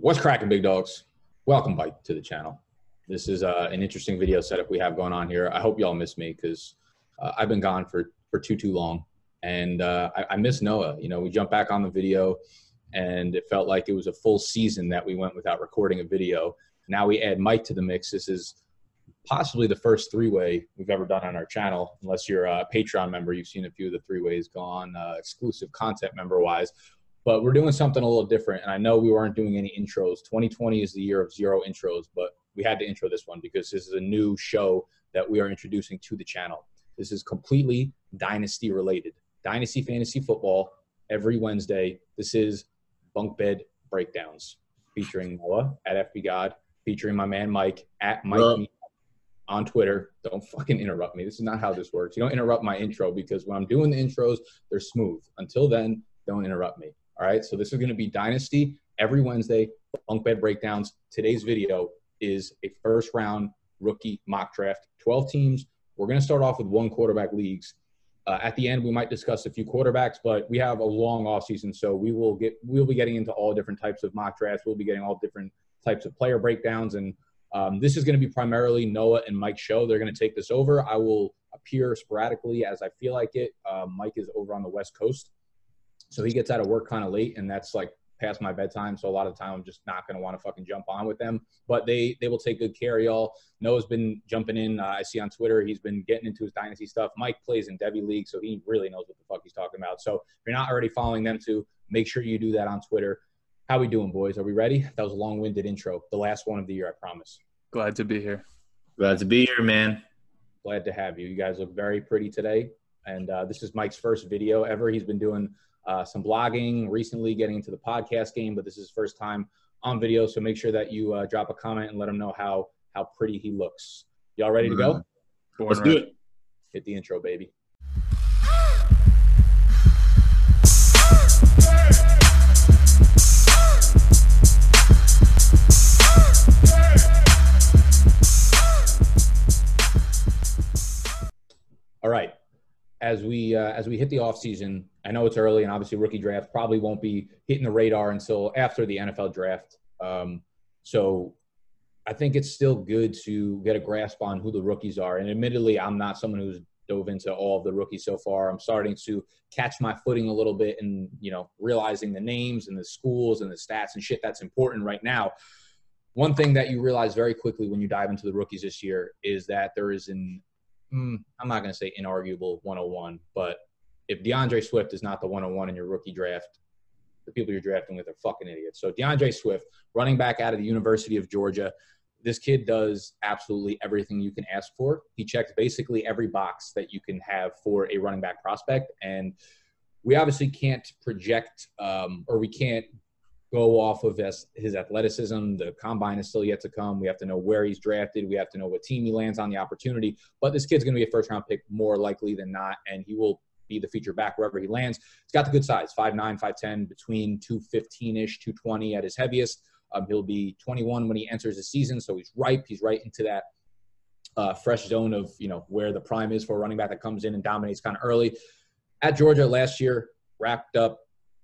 What's cracking, big dogs? Welcome back to the channel. This is uh, an interesting video setup we have going on here. I hope y'all miss me because uh, I've been gone for for too too long, and uh, I, I miss Noah. You know, we jumped back on the video, and it felt like it was a full season that we went without recording a video. Now we add Mike to the mix. This is possibly the first three way we've ever done on our channel. Unless you're a Patreon member, you've seen a few of the three ways gone uh, exclusive content member wise but we're doing something a little different. And I know we weren't doing any intros. 2020 is the year of zero intros, but we had to intro this one because this is a new show that we are introducing to the channel. This is completely dynasty related. Dynasty fantasy football every Wednesday. This is bunk bed breakdowns featuring Noah at FB God, featuring my man Mike at Mike on Twitter. Don't fucking interrupt me. This is not how this works. You don't interrupt my intro because when I'm doing the intros, they're smooth. Until then, don't interrupt me. All right. So this is going to be Dynasty every Wednesday, bunk bed breakdowns. Today's video is a first round rookie mock draft, 12 teams. We're going to start off with one quarterback leagues. Uh, at the end, we might discuss a few quarterbacks, but we have a long off season, so we will get we'll be getting into all different types of mock drafts. We'll be getting all different types of player breakdowns, and um, this is going to be primarily Noah and Mike's show. They're going to take this over. I will appear sporadically as I feel like it. Uh, Mike is over on the West Coast, so he gets out of work kind of late, and that's like past my bedtime. So a lot of the time, I'm just not going to want to fucking jump on with them. But they they will take good care of y'all. Noah's been jumping in. Uh, I see on Twitter he's been getting into his dynasty stuff. Mike plays in Devy League, so he really knows what the fuck he's talking about. So if you're not already following them too, make sure you do that on Twitter. How we doing, boys? Are we ready? That was a long-winded intro. The last one of the year, I promise. Glad to be here. Glad to be here, man. Glad to have you. You guys look very pretty today. And uh, this is Mike's first video ever. He's been doing uh, some blogging recently, getting into the podcast game, but this is his first time on video. So make sure that you uh, drop a comment and let him know how how pretty he looks. Y'all ready to go? Mm-hmm. Let's do it. Hit the intro, baby. All right. As we uh, as we hit the off season, I know it's early, and obviously rookie draft probably won't be hitting the radar until after the NFL draft. Um, so I think it's still good to get a grasp on who the rookies are. And admittedly, I'm not someone who's dove into all of the rookies so far. I'm starting to catch my footing a little bit and, you know, realizing the names and the schools and the stats and shit that's important right now. One thing that you realize very quickly when you dive into the rookies this year is that there is an, mm, I'm not going to say inarguable 101, but if D'Andre Swift is not the one on one in your rookie draft, the people you're drafting with are fucking idiots. So D'Andre Swift, running back out of the University of Georgia, this kid does absolutely everything you can ask for. He checks basically every box that you can have for a running back prospect, and we obviously can't project um, or we can't go off of his, his athleticism. The combine is still yet to come. We have to know where he's drafted. We have to know what team he lands on the opportunity. But this kid's going to be a first round pick more likely than not, and he will be the feature back wherever he lands. He's got the good size, 5'9", 5'10", between 215-ish, 220 at his heaviest. Um, he'll be 21 when he enters the season, so he's ripe. He's right into that uh, fresh zone of you know where the prime is for a running back that comes in and dominates kind of early. At Georgia last year, wrapped up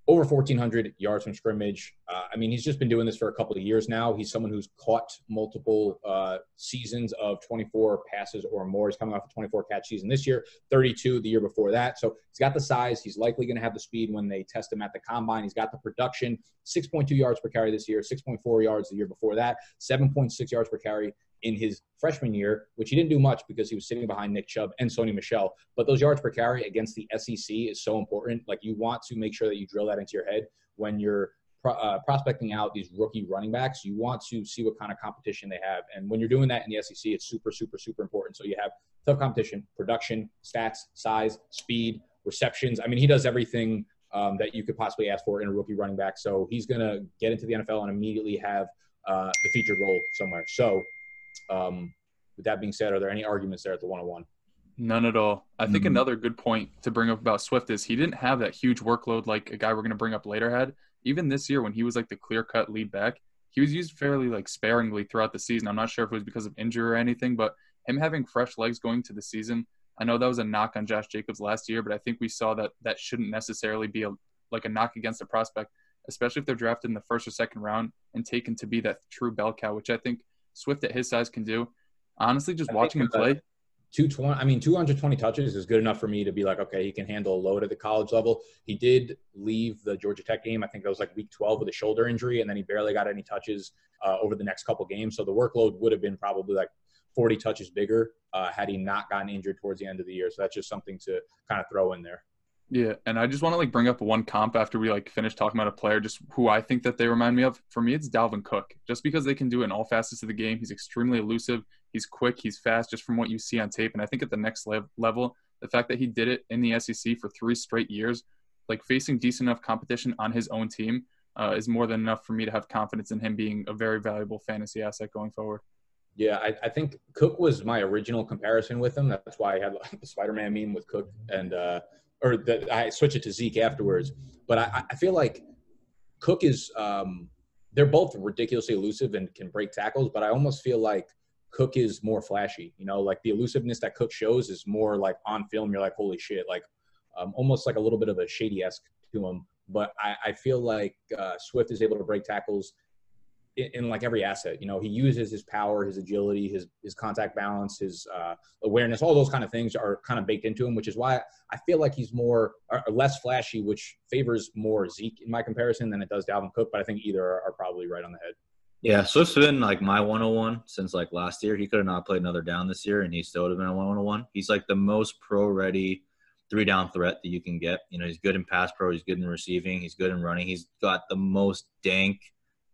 over 1,400 yards from scrimmage. Uh, I mean, he's just been doing this for a couple of years now. He's someone who's caught multiple uh, seasons of 24 passes or more. He's coming off a 24 catch season this year, 32 the year before that. So he's got the size. He's likely going to have the speed when they test him at the combine. He's got the production, 6.2 yards per carry this year, 6.4 yards the year before that, 7.6 yards per carry in his freshman year, which he didn't do much because he was sitting behind Nick Chubb and Sony Michel. But those yards per carry against the SEC is so important. Like you want to make sure that you drill that into your head when you're uh, prospecting out these rookie running backs. You want to see what kind of competition they have, and when you're doing that in the SEC, it's super, super, super important. So you have tough competition, production, stats, size, speed, receptions. I mean, he does everything. Um, that you could possibly ask for in a rookie running back. So he's going to get into the NFL and immediately have uh, the featured role somewhere. So um, with that being said, are there any arguments there at the 101? None at all. I think mm-hmm. another good point to bring up about Swift is he didn't have that huge workload like a guy we're going to bring up later had. Even this year, when he was like the clear cut lead back, he was used fairly like sparingly throughout the season. I'm not sure if it was because of injury or anything, but him having fresh legs going to the season, I know that was a knock on Josh Jacobs last year, but I think we saw that that shouldn't necessarily be a like a knock against the prospect especially if they're drafted in the first or second round and taken to be that true bell cow, which I think Swift at his size can do. Honestly, just I watching him play, 220 i mean 220 touches is good enough for me to be like okay he can handle a load at the college level. He did leave the georgia tech game. I think that was like week 12 with a shoulder injury and then he barely got any touches uh, over the next couple games. So the workload would have been probably like 40 touches bigger uh, had he not gotten injured towards the end of the year. So that's just something to kind of throw in there Yeah, and I just want to like bring up one comp after we like finish talking about a player, just who I think that they remind me of. For me, it's Dalvin Cook. Just because they can do it in all facets of the game, he's extremely elusive. He's quick. He's fast. Just from what you see on tape, and I think at the next lev- level, the fact that he did it in the SEC for three straight years, like facing decent enough competition on his own team, uh, is more than enough for me to have confidence in him being a very valuable fantasy asset going forward. Yeah, I, I think Cook was my original comparison with him. That's why I had the Spider-Man meme with Cook, and uh, or the, I switch it to Zeke afterwards. But I, I feel like Cook is um, they're both ridiculously elusive and can break tackles, but I almost feel like Cook is more flashy. You know, like the elusiveness that Cook shows is more like on film. You're like, holy shit, like um, almost like a little bit of a shady esque to him. But I, I feel like uh, Swift is able to break tackles in, in like every asset. You know, he uses his power, his agility, his his contact balance, his uh, awareness. All those kind of things are kind of baked into him, which is why I feel like he's more or less flashy, which favors more Zeke in my comparison than it does Dalvin Cook. But I think either are, are probably right on the head. Yeah, Swift's been like my 101 since like last year. He could have not played another down this year, and he still would have been a 101. He's like the most pro ready three down threat that you can get. You know, he's good in pass pro, he's good in receiving, he's good in running. He's got the most dank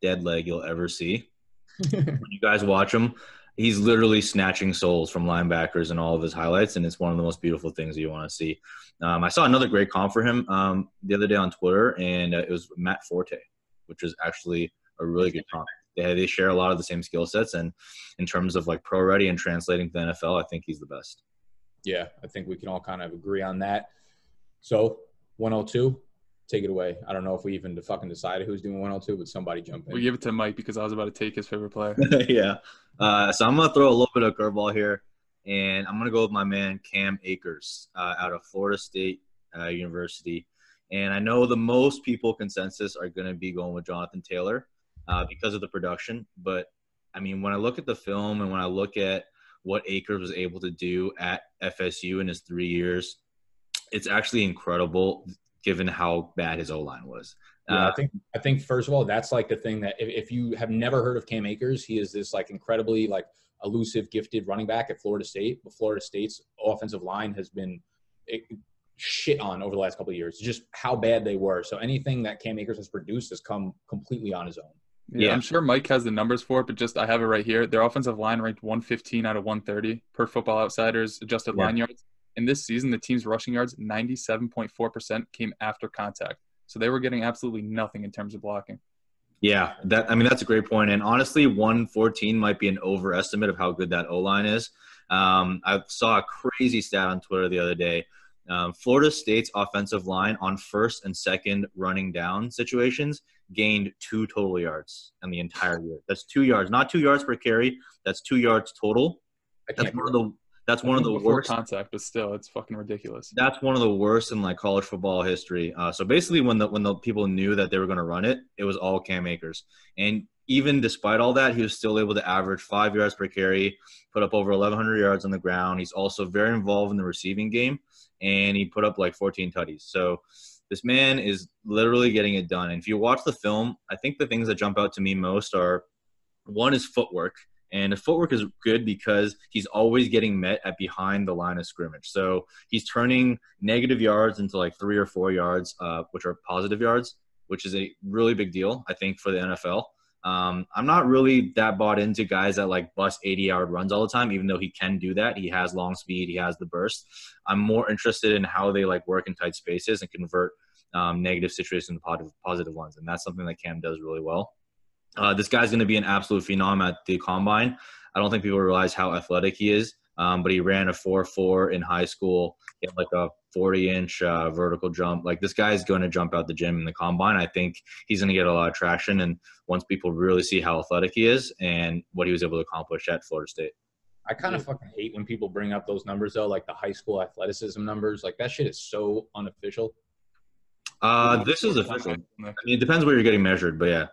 dead leg you'll ever see. when you guys watch him, he's literally snatching souls from linebackers in all of his highlights, and it's one of the most beautiful things you want to see. Um, I saw another great comp for him um, the other day on Twitter, and uh, it was Matt Forte, which is actually a really good comp. They, they share a lot of the same skill sets, and in terms of like pro ready and translating to the NFL, I think he's the best. Yeah, I think we can all kind of agree on that. So 102, take it away. I don't know if we even fucking decided who's doing 102, but somebody jump in. We give it to Mike because I was about to take his favorite player. yeah. Uh, so I'm gonna throw a little bit of curveball here, and I'm gonna go with my man Cam Akers uh, out of Florida State uh, University. And I know the most people consensus are gonna be going with Jonathan Taylor uh, because of the production. But I mean, when I look at the film and when I look at what Akers was able to do at FSU in his three years, it's actually incredible given how bad his O line was. Yeah, Uh, I think I think first of all, that's like the thing that if, if you have never heard of Cam Akers, he is this like incredibly like elusive, gifted running back at Florida State. But Florida State's offensive line has been shit on over the last couple of years. Just how bad they were. So anything that Cam Akers has produced has come completely on his own. Yeah, Yeah. I'm sure Mike has the numbers for it, but just I have it right here. Their offensive line ranked 115 out of 130 per Football Outsiders adjusted Yeah. line yards. In this season, the team's rushing yards 97.4% came after contact. So they were getting absolutely nothing in terms of blocking. Yeah, that I mean that's a great point. And honestly, 114 might be an overestimate of how good that O line is. Um, I saw a crazy stat on Twitter the other day. Um, Florida State's offensive line on first and second running down situations gained two total yards in the entire year. That's two yards, not two yards per carry. That's two yards total. That's one of the that's one of the worst. contact, but still, it's fucking ridiculous. That's one of the worst in like college football history. Uh, so basically, when the when the people knew that they were going to run it, it was all Cam Akers. And even despite all that, he was still able to average five yards per carry, put up over 1,100 yards on the ground. He's also very involved in the receiving game, and he put up like 14 tutties. So this man is literally getting it done. And if you watch the film, I think the things that jump out to me most are one is footwork. And his footwork is good because he's always getting met at behind the line of scrimmage. So he's turning negative yards into like three or four yards, uh, which are positive yards, which is a really big deal, I think, for the NFL. Um, I'm not really that bought into guys that like bust 80 yard runs all the time, even though he can do that. He has long speed, he has the burst. I'm more interested in how they like work in tight spaces and convert um, negative situations into positive, positive ones. And that's something that Cam does really well. Uh, this guy's going to be an absolute phenom at the combine. I don't think people realize how athletic he is, um, but he ran a 4-4 in high school. He had like a 40-inch uh, vertical jump. Like this guy is going to jump out the gym in the combine. I think he's going to get a lot of traction, and once people really see how athletic he is and what he was able to accomplish at Florida State. I kind of fucking hate when people bring up those numbers though, like the high school athleticism numbers. Like that shit is so unofficial. Uh, this is official. I mean, it depends where you're getting measured, but yeah.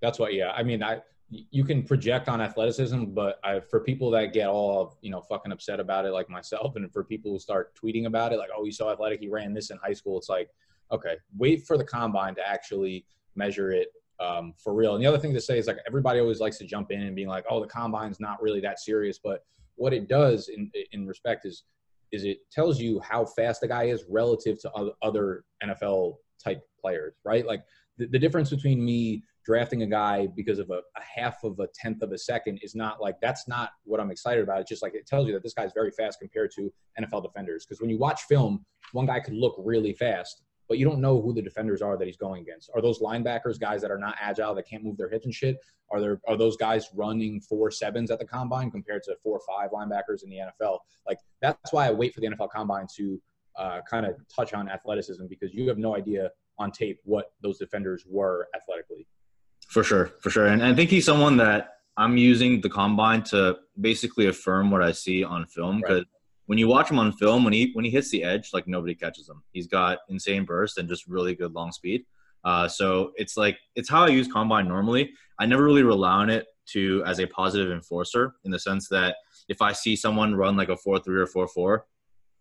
That's what. Yeah, I mean, I you can project on athleticism, but I, for people that get all you know fucking upset about it, like myself, and for people who start tweeting about it, like, oh, he's so athletic, he ran this in high school. It's like, okay, wait for the combine to actually measure it um, for real. And the other thing to say is like everybody always likes to jump in and being like, oh, the combine's not really that serious, but what it does in in respect is is it tells you how fast the guy is relative to other NFL type players, right? Like the, the difference between me drafting a guy because of a, a, half of a tenth of a second is not like that's not what I'm excited about. It's just like it tells you that this guy's very fast compared to NFL defenders. Because when you watch film, one guy could look really fast, but you don't know who the defenders are that he's going against. Are those linebackers guys that are not agile that can't move their hips and shit? Are there are those guys running four sevens at the combine compared to four or five linebackers in the NFL? Like that's why I wait for the NFL combine to uh, kind of touch on athleticism because you have no idea on tape what those defenders were athletically. For sure, for sure. And I think he's someone that I'm using the combine to basically affirm what I see on film because right. when you watch him on film, when he when he hits the edge, like nobody catches him. He's got insane burst and just really good long speed. Uh, so it's like it's how I use combine normally. I never really rely on it to as a positive enforcer in the sense that if I see someone run like a four three or four four,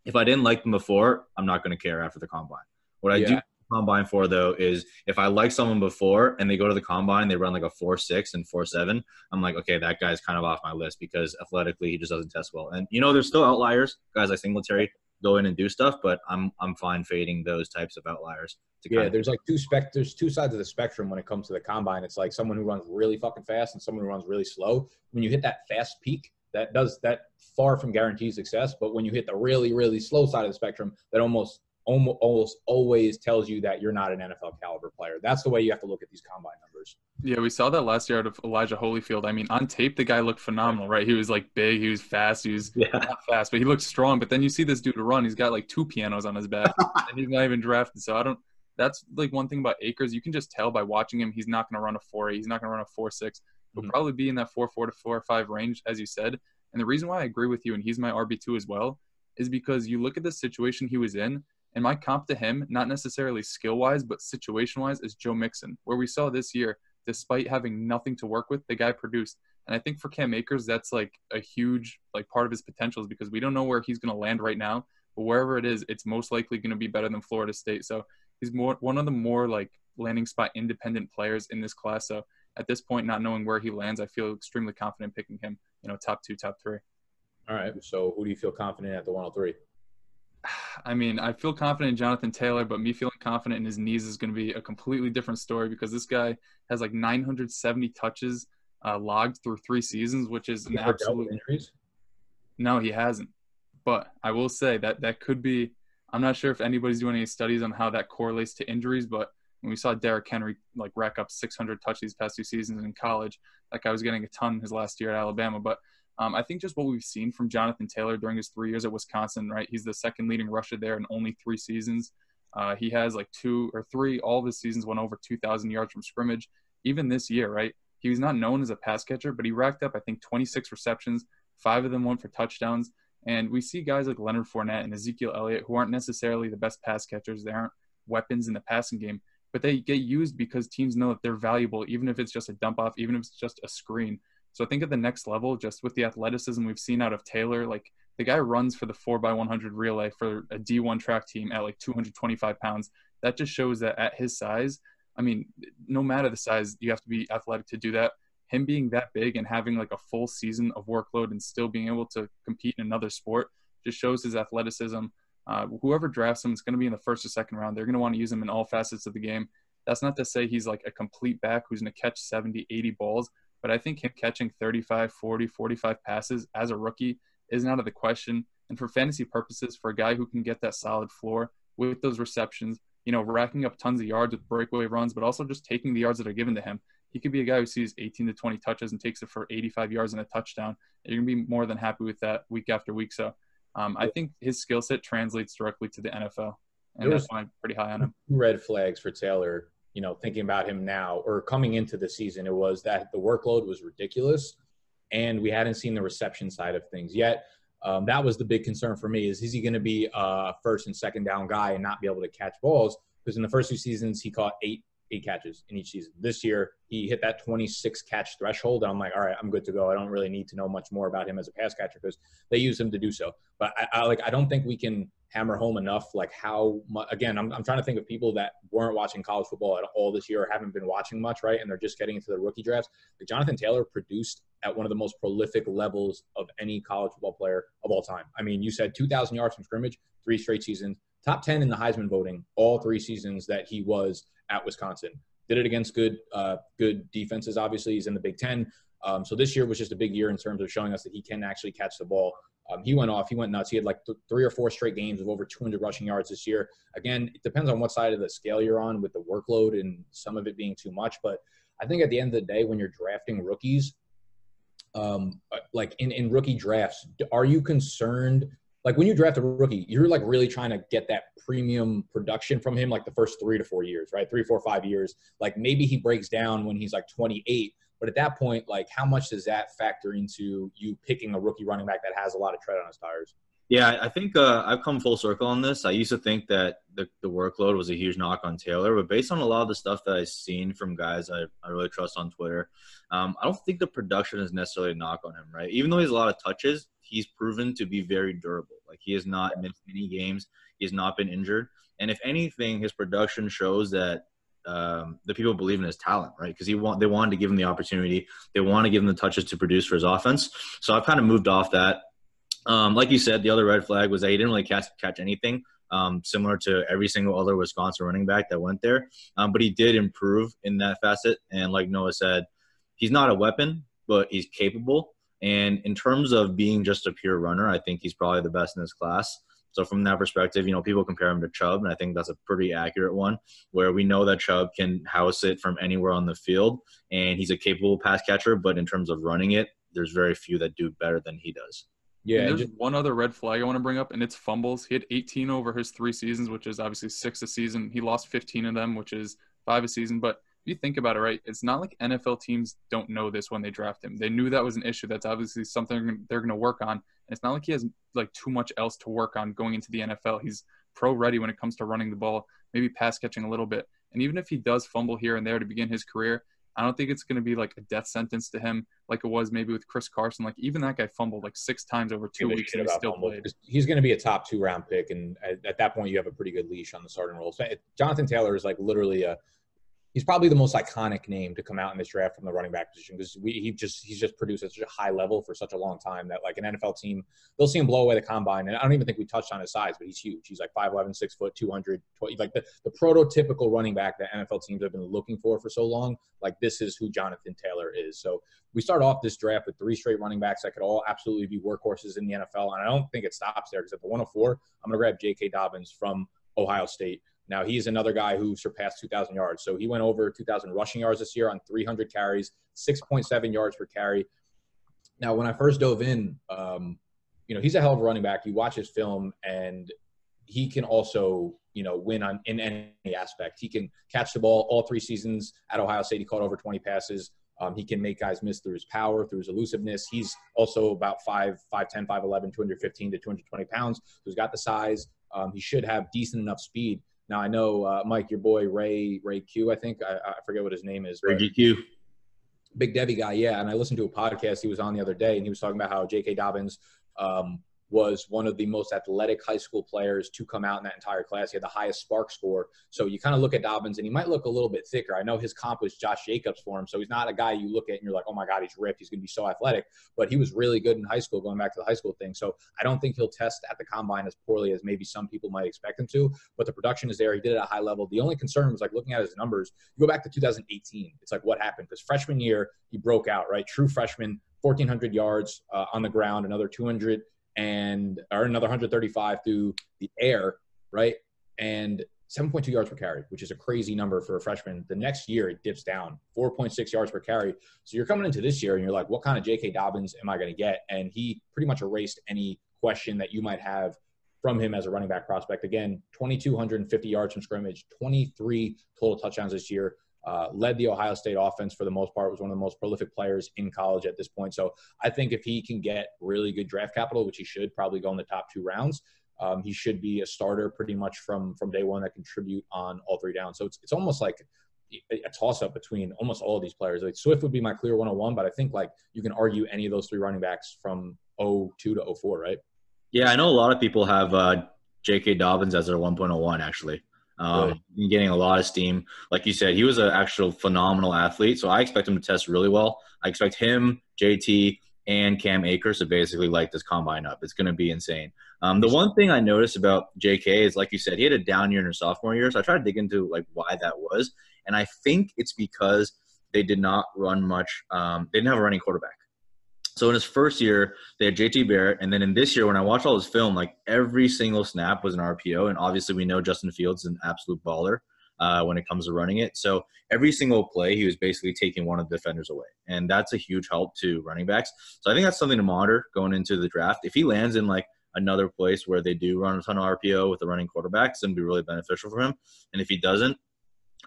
if I didn't like them before, I'm not going to care after the combine. What I yeah. do combine for though is if I like someone before and they go to the combine, they run like a four six and four seven. I'm like, okay, that guy's kind of off my list because athletically he just doesn't test well. And you know, there's still outliers, guys like Singletary go in and do stuff, but I'm I'm fine fading those types of outliers. yeah, there's like two spec there's two sides of the spectrum when it comes to the combine. It's like someone who runs really fucking fast and someone who runs really slow. When you hit that fast peak, that does that far from guarantee success. But when you hit the really, really slow side of the spectrum, that almost almost always tells you that you're not an NFL caliber player. That's the way you have to look at these combine numbers. Yeah, we saw that last year out of Elijah Holyfield. I mean, on tape, the guy looked phenomenal, right? He was like big, he was fast, he was yeah. not fast, but he looked strong. But then you see this dude run, he's got like two pianos on his back, and he's not even drafted. So I don't. That's like one thing about Akers. You can just tell by watching him, he's not going to run a four eight. He's not going to run a four six. He'll mm-hmm. probably be in that four four to four five range, as you said. And the reason why I agree with you, and he's my RB two as well, is because you look at the situation he was in and my comp to him, not necessarily skill wise, but situation wise, is Joe Mixon, where we saw this year, despite having nothing to work with, the guy produced. And I think for Cam Akers, that's like a huge like part of his potential is because we don't know where he's going to land right now, but wherever it is, it's most likely going to be better than Florida State. So he's more one of the more like landing spot independent players in this class. So at this point, not knowing where he lands, I feel extremely confident picking him. You know, top two, top three. All right. So who do you feel confident at the 103? I mean, I feel confident in Jonathan Taylor, but me feeling confident in his knees is going to be a completely different story because this guy has like 970 touches uh, logged through three seasons, which is an absolute injuries. No, he hasn't. But I will say that that could be. I'm not sure if anybody's doing any studies on how that correlates to injuries, but when we saw Derrick Henry like rack up 600 touches these past two seasons in college, that guy was getting a ton his last year at Alabama. But um, I think just what we've seen from Jonathan Taylor during his three years at Wisconsin, right? He's the second leading rusher there in only three seasons. Uh, he has like two or three, all of his seasons went over 2,000 yards from scrimmage. Even this year, right? He was not known as a pass catcher, but he racked up, I think, 26 receptions. Five of them went for touchdowns. And we see guys like Leonard Fournette and Ezekiel Elliott who aren't necessarily the best pass catchers. They aren't weapons in the passing game, but they get used because teams know that they're valuable, even if it's just a dump off, even if it's just a screen. So I think at the next level, just with the athleticism we've seen out of Taylor, like the guy runs for the four by 100 relay for a D1 track team at like 225 pounds. That just shows that at his size, I mean, no matter the size, you have to be athletic to do that. Him being that big and having like a full season of workload and still being able to compete in another sport just shows his athleticism. Uh, whoever drafts him is going to be in the first or second round. They're going to want to use him in all facets of the game. That's not to say he's like a complete back who's going to catch 70, 80 balls, but I think him catching 35, 40, 45 passes as a rookie isn't out of the question. And for fantasy purposes, for a guy who can get that solid floor with those receptions, you know, racking up tons of yards with breakaway runs, but also just taking the yards that are given to him. He could be a guy who sees 18 to 20 touches and takes it for 85 yards and a touchdown. And you're going to be more than happy with that week after week. So um, I think his skill set translates directly to the NFL. And that's why I'm pretty high on him. Red flags for Taylor you know, thinking about him now or coming into the season, it was that the workload was ridiculous and we hadn't seen the reception side of things yet. Um, that was the big concern for me is, is he going to be a first and second down guy and not be able to catch balls? because in the first two seasons he caught eight eight catches in each season. This year, he hit that 26 catch threshold. And I'm like, all right, I'm good to go. I don't really need to know much more about him as a pass catcher because they use him to do so. But I, I, like, I don't think we can hammer home enough like how much. Again, I'm, I'm trying to think of people that weren't watching college football at all this year or haven't been watching much, right? And they're just getting into the rookie drafts. Like Jonathan Taylor produced at one of the most prolific levels of any college football player of all time. I mean, you said 2,000 yards from scrimmage, three straight seasons, top 10 in the Heisman voting, all three seasons that he was at Wisconsin. Did it against good uh, good defenses. Obviously, he's in the Big Ten. Um, so this year was just a big year in terms of showing us that he can actually catch the ball. Um, he went off. He went nuts. He had like th- three or four straight games of over 200 rushing yards this year. Again, it depends on what side of the scale you're on with the workload and some of it being too much. But I think at the end of the day, when you're drafting rookies, um, uh, like in, in rookie drafts, are you concerned like when you draft a rookie, you're like really trying to get that premium production from him like the first three to four years, right? Three, four, five years. Like maybe he breaks down when he's like 28, but at that point, like how much does that factor into you picking a rookie running back that has a lot of tread on his tires? Yeah, I think uh, I've come full circle on this. I used to think that the, the workload was a huge knock on Taylor, but based on a lot of the stuff that I've seen from guys I, I really trust on Twitter, um, I don't think the production is necessarily a knock on him, right? Even though he's a lot of touches, he's proven to be very durable. Like he has not missed any games, he has not been injured, and if anything, his production shows that um, the people believe in his talent, right? Because he want they wanted to give him the opportunity, they want to give him the touches to produce for his offense. So I've kind of moved off that. Um, like you said, the other red flag was that he didn't really catch catch anything. Um, similar to every single other Wisconsin running back that went there. Um, but he did improve in that facet. And like Noah said, he's not a weapon, but he's capable. And in terms of being just a pure runner, I think he's probably the best in his class. So from that perspective, you know, people compare him to Chubb, and I think that's a pretty accurate one. Where we know that Chubb can house it from anywhere on the field, and he's a capable pass catcher. But in terms of running it, there's very few that do better than he does. Yeah. And there's just, one other red flag I want to bring up, and it's fumbles. He had 18 over his three seasons, which is obviously six a season. He lost 15 of them, which is five a season. But you think about it, right, it's not like NFL teams don't know this when they draft him. They knew that was an issue. That's obviously something they're going to work on. And it's not like he has like too much else to work on going into the NFL. He's pro ready when it comes to running the ball, maybe pass catching a little bit. And even if he does fumble here and there to begin his career, I don't think it's going to be like a death sentence to him like it was maybe with Chris Carson. Like even that guy fumbled like six times over two weeks and he still fumble. played. He's going to be a top two round pick, and at, at, that point you have a pretty good leash on the starting role. So Jonathan Taylor is like literally a he's probably the most iconic name to come out in this draft from the running back position because he just he's just produced at such a high level for such a long time that like an NFL team they'll see him blow away the combine and I don't even think we touched on his size but he's huge he's like 5'11 6 foot 200 like the, the prototypical running back that NFL teams have been looking for for so long like this is who Jonathan Taylor is so we start off this draft with three straight running backs that could all absolutely be workhorses in the NFL and I don't think it stops there because at the 104 I'm going to grab J.K. Dobbins from Ohio State now he's another guy who surpassed 2,000 yards. So he went over 2,000 rushing yards this year on 300 carries, 6.7 yards per carry. Now when I first dove in, um, you know he's a hell of a running back. You watch his film, and he can also you know win on in any aspect. He can catch the ball all three seasons at Ohio State. He caught over 20 passes. Um, he can make guys miss through his power, through his elusiveness. He's also about 5, 5'10", 5'11", 215 to 220 pounds. So he's got the size. Um, he should have decent enough speed. Now I know uh, Mike, your boy Ray Ray Q, I think I, I forget what his name is. Ray GQ. Big Devy guy, yeah. And I listened to a podcast he was on the other day, and he was talking about how J.K. Dobbins um, was one of the most athletic high school players to come out in that entire class. He had the highest SPARQ score. So you kind of look at Dobbins, and he might look a little bit thicker. I know his comp was Josh Jacobs for him, so he's not a guy you look at and you're like, oh my God, he's ripped. He's going to be so athletic. But he was really good in high school, going back to the high school thing. So I don't think he'll test at the combine as poorly as maybe some people might expect him to. But the production is there. He did it at a high level. The only concern was like looking at his numbers. You go back to 2018. It's like what happened because freshman year he broke out, right? True freshman. 1,400 yards uh, on the ground, another 200 and or another 135 through the air, right? And 7.2 yards per carry, which is a crazy number for a freshman. The next year it dips down 4.6 yards per carry. So you're coming into this year and you're like, what kind of J.K. Dobbins am I going to get? And he pretty much erased any question that you might have from him as a running back prospect. Again, 2,250 yards from scrimmage, 23 total touchdowns this year. Uh, led the Ohio State offense for the most part, was one of the most prolific players in college at this point. So I think if he can get really good draft capital, which he should probably go in the top two rounds, um, he should be a starter pretty much from from day one that contribute on all three downs. So it's it's almost like a toss up between almost all of these players. Like Swift would be my clear 101, but I think like you can argue any of those three running backs from 02 to 04, right? Yeah, I know a lot of people have uh, J.K. Dobbins as their 1.01 actually. Um? Getting a lot of steam. Like you said, he was an actual phenomenal athlete. So I expect him to test really well. I expect him, JT, and Cam Akers to basically light this combine up. It's going to be insane. Um, the one thing I noticed about J.K. is, like you said, he had a down year in his sophomore year. So I tried to dig into like why that was, and I think it's because they did not run much. Um, they didn't have a running quarterback. So in his first year, they had JT Barrett, and then in this year, when I watched all his film, like every single snap was an RPO, and obviously we know Justin Fields is an absolute baller uh, when it comes to running it. So every single play, he was basically taking one of the defenders away, and that's a huge help to running backs. So I think that's something to monitor going into the draft. If he lands in like another place where they do run a ton of RPO with the running quarterbacks, it's going to be really beneficial for him. And if he doesn't,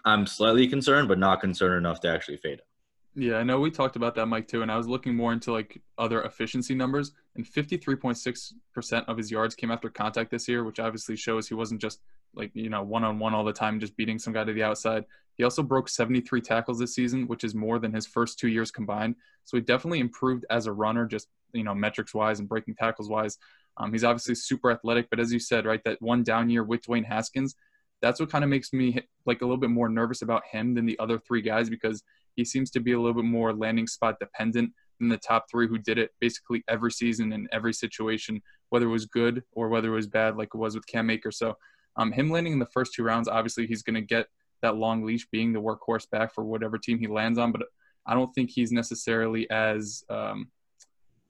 I'm slightly concerned, but not concerned enough to actually fade him. Yeah, I know we talked about that, Mike, too. And I was looking more into like other efficiency numbers, and 53.6% of his yards came after contact this year, which obviously shows he wasn't just like, you know, one on one all the time, just beating some guy to the outside. He also broke 73 tackles this season, which is more than his first two years combined. So he definitely improved as a runner, just, you know, metrics wise and breaking tackles wise. Um, he's obviously super athletic, but as you said, right, that one down year with Dwayne Haskins, that's what kind of makes me like a little bit more nervous about him than the other three guys because he seems to be a little bit more landing spot dependent than the top three who did it basically every season in every situation, whether it was good or whether it was bad, like it was with Cam Akers. So um, him landing in the first two rounds, obviously he's going to get that long leash being the workhorse back for whatever team he lands on, but I don't think he's necessarily as, um,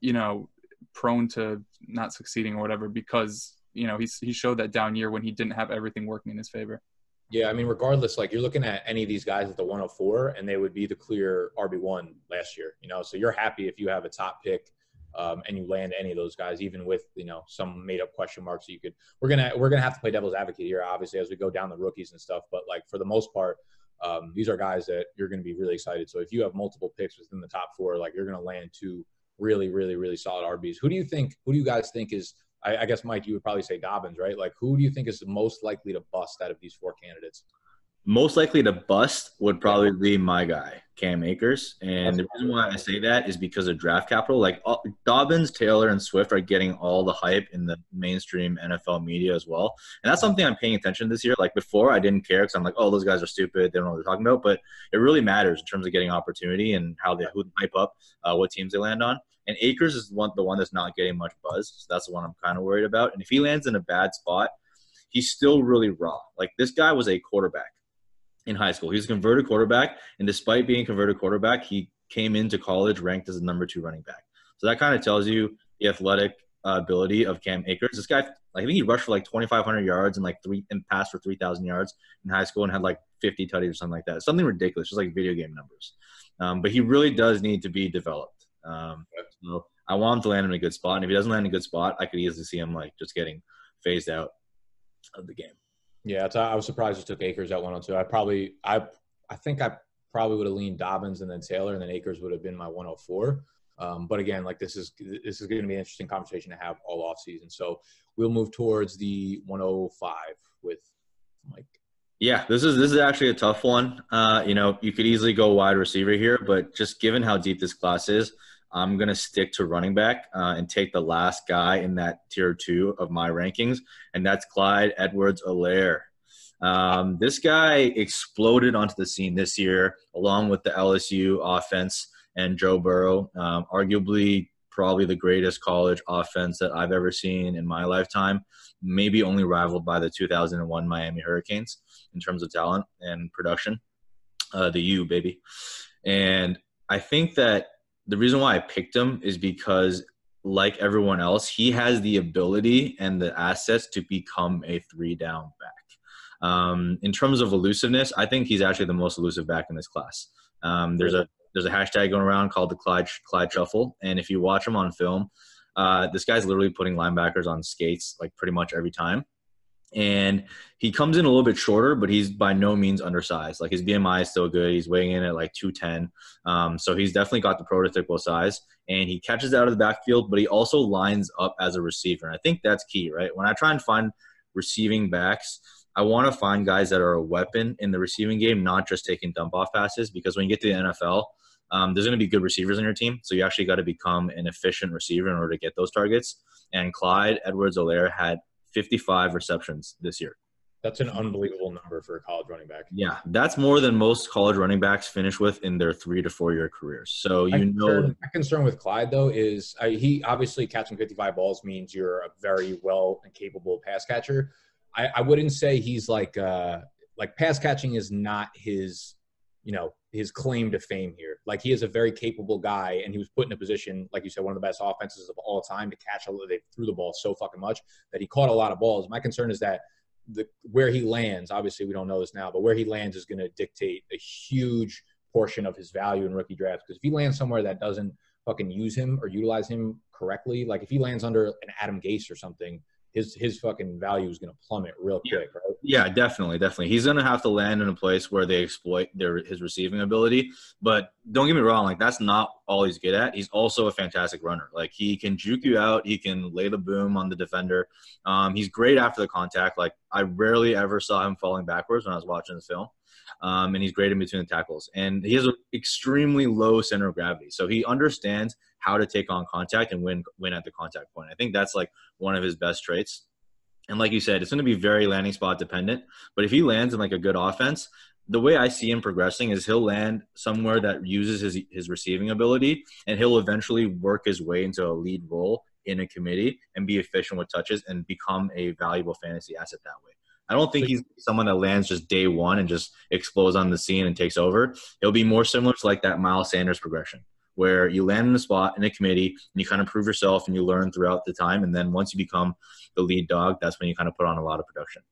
you know, prone to not succeeding or whatever because you know he's he showed that down year when he didn't have everything working in his favor. Yeah, I mean, regardless, like you're looking at any of these guys at the 104, and they would be the clear RB one last year. You know, so you're happy if you have a top pick um, and you land any of those guys, even with you know some made up question marks. So you could we're gonna we're gonna have to play devil's advocate here, obviously, as we go down the rookies and stuff. But like for the most part, um, these are guys that you're gonna be really excited. So if you have multiple picks within the top four, like you're gonna land two really, really, really solid RBs. Who do you think? Who do you guys think is I, I, guess Mike, you would probably say Dobbins, right? Like, who do you think is the most likely to bust out of these four candidates? Most likely to bust would probably yeah. be my guy, Cam Akers, and the reason why I say that is because of draft capital. Like uh, Dobbins, Taylor, and Swift are getting all the hype in the mainstream NFL media as well, and that's something I'm paying attention this year. Like before, I didn't care because I'm like, oh, those guys are stupid. They don't know what they're talking about. But it really matters in terms of getting opportunity and how they who hype up uh, what teams they land on. And Akers is one the one that's not getting much buzz. So that's the one I'm kind of worried about. And if he lands in a bad spot, he's still really raw. Like this guy was a quarterback in high school. He's a converted quarterback, and despite being a converted quarterback, he came into college ranked as the number two running back. So that kind of tells you the athletic uh, ability of Cam Akers. This guy, I think he rushed for like 2,500 yards and like three and passed for 3,000 yards in high school and had like 50 tutties or something like that. Something ridiculous, just like video game numbers. Um, but he really does need to be developed. Um, so I want him to land in a good spot, and if he doesn't land in a good spot, I could easily see him like just getting phased out of the game. Yeah, I was surprised you took Akers at 102. I probably, I, I think I probably would have leaned Dobbins and then Taylor, and then Akers would have been my 104. Um, but again, like this is this is going to be an interesting conversation to have all off season. So we'll move towards the 105 with Mike. Yeah, this is this is actually a tough one. Uh, you know, you could easily go wide receiver here, but just given how deep this class is, I'm going to stick to running back uh, and take the last guy in that tier two of my rankings, and that's Clyde Edwards Helaire. Um, this guy exploded onto the scene this year, along with the LSU offense and Joe Burrow. Um, arguably, probably the greatest college offense that I've ever seen in my lifetime, maybe only rivaled by the 2001 Miami Hurricanes in terms of talent and production. Uh, the U, baby. And I think that the reason why I picked him is because, like everyone else, he has the ability and the assets to become a three down back. Um, in terms of elusiveness, I think he's actually the most elusive back in this class. Um, there's a there's a hashtag going around called the Clyde Clyde Shuffle, and if you watch him on film, uh, this guy's literally putting linebackers on skates like pretty much every time. And he comes in a little bit shorter, but he's by no means undersized. Like his BMI is still good. He's weighing in at like 210. Um, so he's definitely got the prototypical size and he catches out of the backfield, but he also lines up as a receiver. And I think that's key, right? When I try and find receiving backs, I want to find guys that are a weapon in the receiving game, not just taking dump off passes, because when you get to the NFL, um, there's going to be good receivers on your team. So you actually got to become an efficient receiver in order to get those targets. And Clyde Edwards Helaire had 55 receptions this year. That's an unbelievable number for a college running back. Yeah, that's more than most college running backs finish with in their three to four year careers. So you my know, concern, my concern with Clyde though is uh, he obviously catching 55 balls means you're a very well and capable pass catcher. I, I wouldn't say he's like uh, like pass catching is not his you know his claim to fame here. Like he is a very capable guy, and he was put in a position, like you said, one of the best offenses of all time to catch. A, they threw the ball so fucking much that he caught a lot of balls. My concern is that the where he lands, obviously we don't know this now, but where he lands is going to dictate a huge portion of his value in rookie drafts. Because if he lands somewhere that doesn't fucking use him or utilize him correctly, like if he lands under an Adam Gase or something, his his fucking value is going to plummet real quick, yeah. right? Yeah, definitely, definitely. He's going to have to land in a place where they exploit their his receiving ability. But don't get me wrong, like that's not all he's good at. He's also a fantastic runner. Like he can juke you out. He can lay the boom on the defender. Um, he's great after the contact. Like I rarely ever saw him falling backwards when I was watching the film. Um, and he's great in between the tackles. And he has an extremely low center of gravity, so he understands how to take on contact and win win at the contact point. I think that's like one of his best traits. And like you said, it's going to be very landing spot dependent. But if he lands in like a good offense, the way I see him progressing is he'll land somewhere that uses his his receiving ability, and he'll eventually work his way into a lead role in a committee and be efficient with touches and become a valuable fantasy asset that way. I don't think he's someone that lands just day one and just explodes on the scene and takes over. It'll be more similar to like that Miles Sanders progression where you land in a spot in a committee and you kind of prove yourself and you learn throughout the time. And then once you become the lead dog, that's when you kind of put on a lot of production.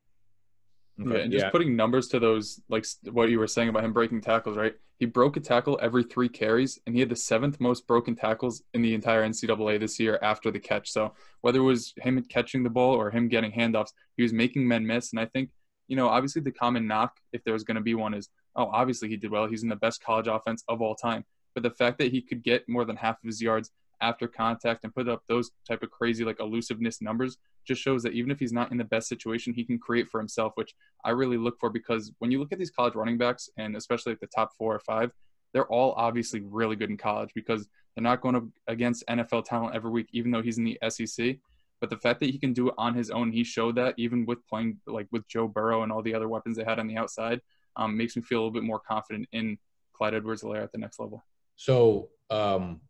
Okay, yeah, and just yeah. putting numbers to those, like what you were saying about him breaking tackles, right? He broke a tackle every three carries, and he had the seventh most broken tackles in the entire NCAA this year after the catch. So whether it was him catching the ball or him getting handoffs, he was making men miss. And I think, you know, obviously the common knock, if there was going to be one, is oh, obviously he did well. He's in the best college offense of all time. But the fact that he could get more than half of his yards after contact and put up those type of crazy like elusiveness numbers just shows that even if he's not in the best situation, he can create for himself, which I really look for because when you look at these college running backs and especially like the top four or five, they're all obviously really good in college because they're not going up against NFL talent every week, even though he's in the SEC. But the fact that he can do it on his own, he showed that even with playing like with Joe Burrow and all the other weapons they had on the outside, um, makes me feel a little bit more confident in Clyde Edwards-Helaire at the next level. So, um,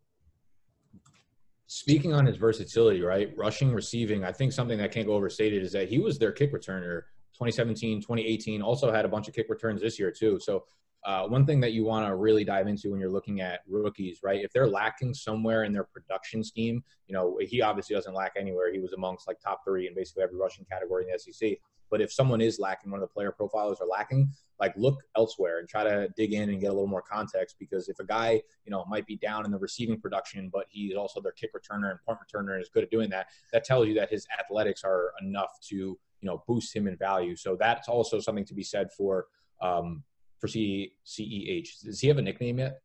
speaking on his versatility, right? Rushing, receiving, I think something that can't go overstated is that he was their kick returner 2017, 2018, also had a bunch of kick returns this year, too. So, uh, one thing that you want to really dive into when you're looking at rookies, right? If they're lacking somewhere in their production scheme, you know, he obviously doesn't lack anywhere. He was amongst like top three in basically every rushing category in the SEC. But if someone is lacking, one of the player profiles are lacking, like look elsewhere and try to dig in and get a little more context. Because if a guy, you know, might be down in the receiving production, but he's also their kick returner and punt returner and is good at doing that, that tells you that his athletics are enough to, you know, boost him in value. So that's also something to be said for um, for C CEH. Does he have a nickname yet?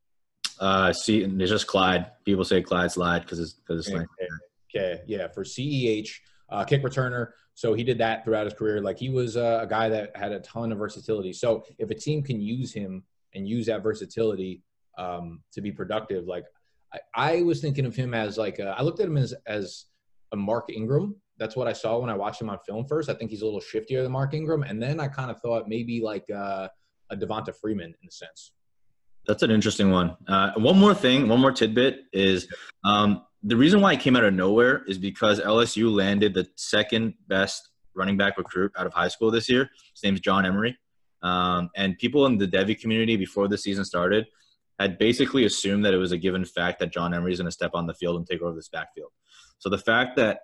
Uh, see, it's just Clyde. People say Clyde Slide because it's because it's okay. okay, yeah, for CEH, uh, kick returner. So he did that throughout his career. Like he was uh, a guy that had a ton of versatility. So if a team can use him and use that versatility um, to be productive, like I, I, was thinking of him as like a, I looked at him as as a Mark Ingram. That's what I saw when I watched him on film first. I think he's a little shiftier than Mark Ingram, and then I kind of thought maybe like uh, a Devonta Freeman in a sense. That's an interesting one. Uh, one more thing, one more tidbit is um, the reason why it came out of nowhere is because LSU landed the second best running back recruit out of high school this year. His name is John Emery. Um, and people in the Devy community before the season started had basically assumed that it was a given fact that John Emery is going to step on the field and take over this backfield. So the fact that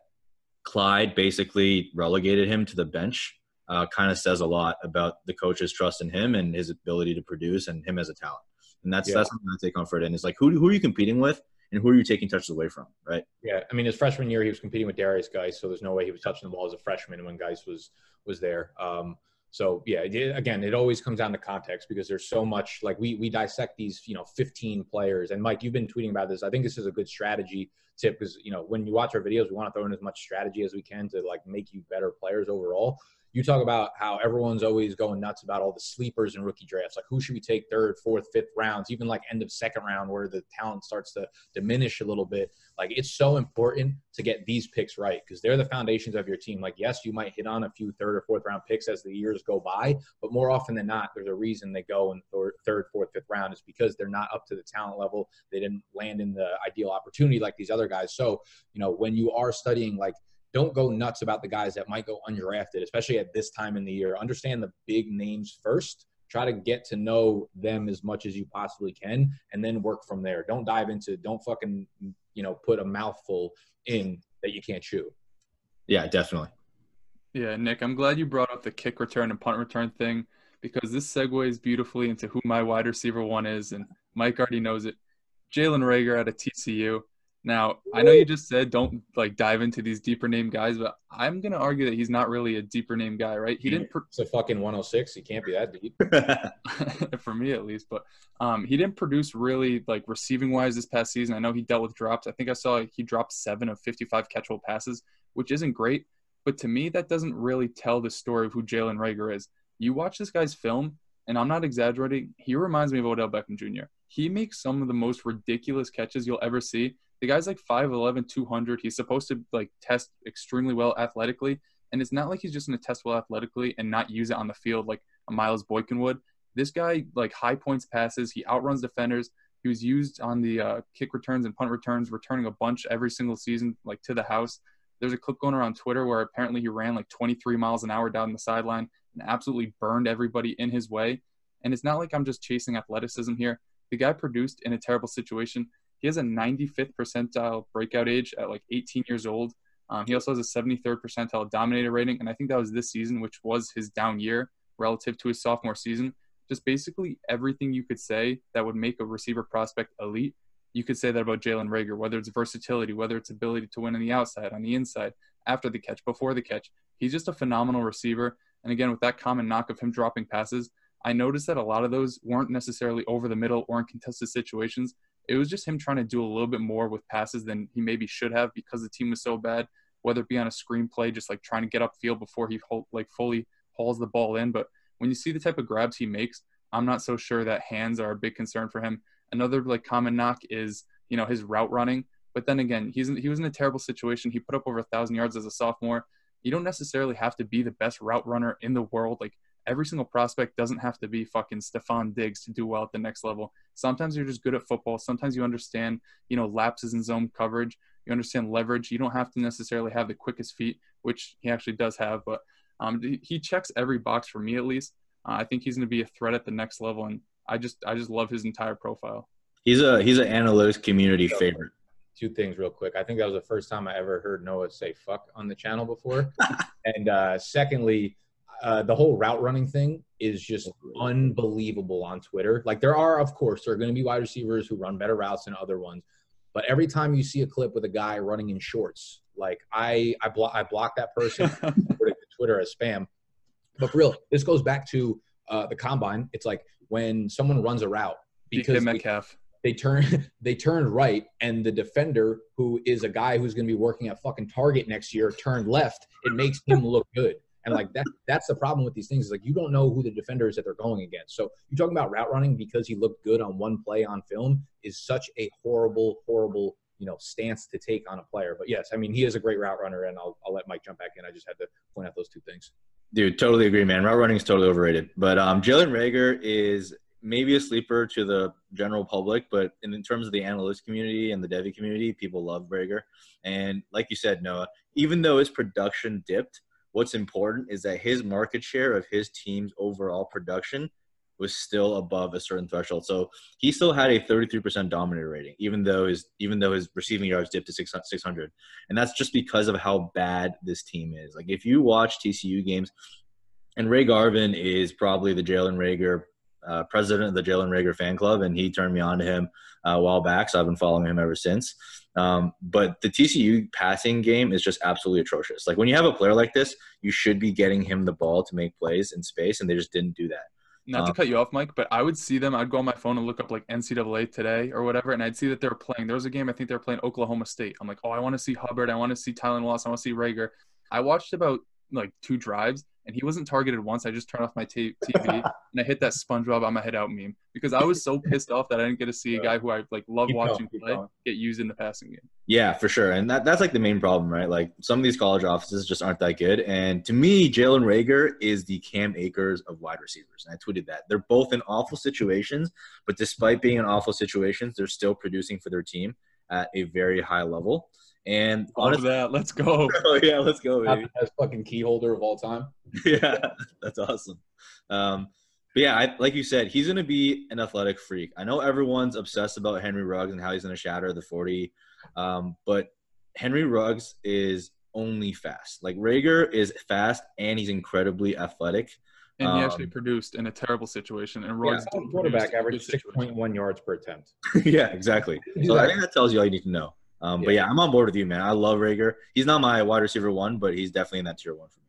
Clyde basically relegated him to the bench uh, kind of says a lot about the coach's trust in him and his ability to produce and him as a talent. And that's yeah. that's something I take comfort in. It's like who who are you competing with? And who are you taking touches away from, right? Yeah, I mean, his freshman year he was competing with Derrius Guice, so there's no way he was touching the ball as a freshman when Geis was was there. Um, so yeah, again, it always comes down to context because there's so much. Like we we dissect these, you know, 15 players, and Mike, you've been tweeting about this. I think this is a good strategy tip because you know when you watch our videos, we want to throw in as much strategy as we can to like make you better players overall you talk about how everyone's always going nuts about all the sleepers in rookie drafts. Like who should we take third, fourth, fifth rounds, even like end of second round where the talent starts to diminish a little bit. Like it's so important to get these picks right because they're the foundations of your team. Like, yes, you might hit on a few third or fourth round picks as the years go by, but more often than not, there's a reason they go in third, third fourth, fifth round is because they're not up to the talent level. They didn't land in the ideal opportunity like these other guys. So, you know, when you are studying like don't go nuts about the guys that might go undrafted, especially at this time in the year. Understand the big names first. Try to get to know them as much as you possibly can, and then work from there. Don't dive into. Don't fucking you know put a mouthful in that you can't chew. Yeah, definitely. Yeah, Nick, I'm glad you brought up the kick return and punt return thing because this segues beautifully into who my wide receiver one is, and Mike already knows it. Jalen Reagor out of TCU. Now, I know you just said don't like dive into these deeper name guys, but I'm gonna argue that he's not really a deeper name guy, right? He didn't. it's a fucking 106. He can't be that deep. For me, at least, but um, he didn't produce really like receiving wise this past season. I know he dealt with drops. I think I saw he dropped seven of 55 catchable passes, which isn't great. But to me, that doesn't really tell the story of who Jalen Reagor is. You watch this guy's film, and I'm not exaggerating. He reminds me of Odell Beckham Jr. He makes some of the most ridiculous catches you'll ever see the guy's like 5'11, 200. He's supposed to like test extremely well athletically. And it's not like he's just going to test well athletically and not use it on the field like a Miles Boykin would. This guy, like high points passes, he outruns defenders. He was used on the uh, kick returns and punt returns, returning a bunch every single season, like to the house. There's a clip going around Twitter where apparently he ran like 23 miles an hour down the sideline and absolutely burned everybody in his way. And it's not like I'm just chasing athleticism here. The guy produced in a terrible situation. He has a 95th percentile breakout age at like 18 years old. Um, he also has a 73rd percentile dominator rating, and I think that was this season, which was his down year relative to his sophomore season. Just basically everything you could say that would make a receiver prospect elite, you could say that about Jalen Reagor, whether it's versatility, whether it's ability to win on the outside, on the inside, after the catch, before the catch. He's just a phenomenal receiver. And again, with that common knock of him dropping passes, I noticed that a lot of those weren't necessarily over the middle or in contested situations it was just him trying to do a little bit more with passes than he maybe should have because the team was so bad. Whether it be on a screenplay, just like trying to get upfield before he like fully hauls the ball in. But when you see the type of grabs he makes, I'm not so sure that hands are a big concern for him. Another like common knock is you know his route running. But then again, he's in, he was in a terrible situation. He put up over a thousand yards as a sophomore. You don't necessarily have to be the best route runner in the world. Like every single prospect doesn't have to be fucking Stefon Diggs to do well at the next level. Sometimes you're just good at football. Sometimes you understand, you know, lapses in zone coverage. You understand leverage. You don't have to necessarily have the quickest feet, which he actually does have, but um, he checks every box for me at least. Uh, I think he's going to be a threat at the next level, and I just I just love his entire profile. He's a he's an analytics community favorite. Two things real quick. I think that was the first time I ever heard Noah say "fuck" on the channel before, and uh, secondly, uh, the whole route running thing is just unbelievable on Twitter. Like there are, of course, there are going to be wide receivers who run better routes than other ones, but every time you see a clip with a guy running in shorts, like I I block I block that person Twitter as spam. But really, this goes back to uh, the combine. It's like when someone runs a route because Metcalf. They, they turn they turn right, and the defender, who is a guy who's going to be working at fucking Target next year, turned left. It makes him look good. And like that, that's the problem with these things. Is like you don't know who the defender is that they're going against. So you're talking about route running because he looked good on one play on film is such a horrible, horrible, you know, stance to take on a player. But yes, I mean he is a great route runner, and I'll I'll let Mike jump back in. I just had to point out those two things. Dude, totally agree, man. Route running is totally overrated. But um, Jalen Reagor is maybe a sleeper to the general public, but in, in terms of the analyst community and the Devy community, people love Reagor. And like you said, Noah, even though his production dipped, what's important is that his market share of his team's overall production was still above a certain threshold. So he still had a 33% dominator rating, even though his even though his receiving yards dipped to 600. And that's just because of how bad this team is. Like if you watch TCU games, and Ray Garvin is probably the Jalen Reagor uh, president of the Jalen Reagor fan club, and he turned me on to him uh, a while back. So I've been following him ever since. Um, but the TCU passing game is just absolutely atrocious. Like when you have a player like this, you should be getting him the ball to make plays in space, and they just didn't do that. Not to Um, cut you off, Mike, but I would see them. I'd go on my phone and look up like NCAA today or whatever, and I'd see that they were playing. There was a game I think they were playing Oklahoma State. I'm like, oh, I want to see Hubbard. I want to see Tylan Wallace. I want to see Reagor. I watched about like two drives, and he wasn't targeted once. I just turned off my ta- TV and I hit that SpongeBob on my head out meme because I was so pissed off that I didn't get to see a guy who I like love Keep watching keep play going. get used in the passing game. Yeah, for sure. And that, that's like the main problem, right? Like some of these college offices just aren't that good. And to me, Jalen Reagor is the Cam Akers of wide receivers. And I tweeted that. They're both in awful situations, but despite being in awful situations, they're still producing for their team at a very high level. And All honestly, that, let's go. oh yeah, let's go, Not baby. best fucking key holder of all time. yeah, that's awesome. Um, but yeah, I, like you said, he's going to be an athletic freak. I know everyone's obsessed about Henry Ruggs and how he's going to shatter the 40, um, but Henry Ruggs is only fast. Like Reagor is fast and he's incredibly athletic. And he actually Um, produced in a terrible situation. And Yeah, Ruggs some didn't quarterback averaged in a average good six situation. point one yards per attempt. yeah, exactly. So I think that tells you all you need to know. Um, But Yeah. yeah, I'm on board with you, man. I love Reagor. He's not my wide receiver one, but he's definitely in that tier one for me.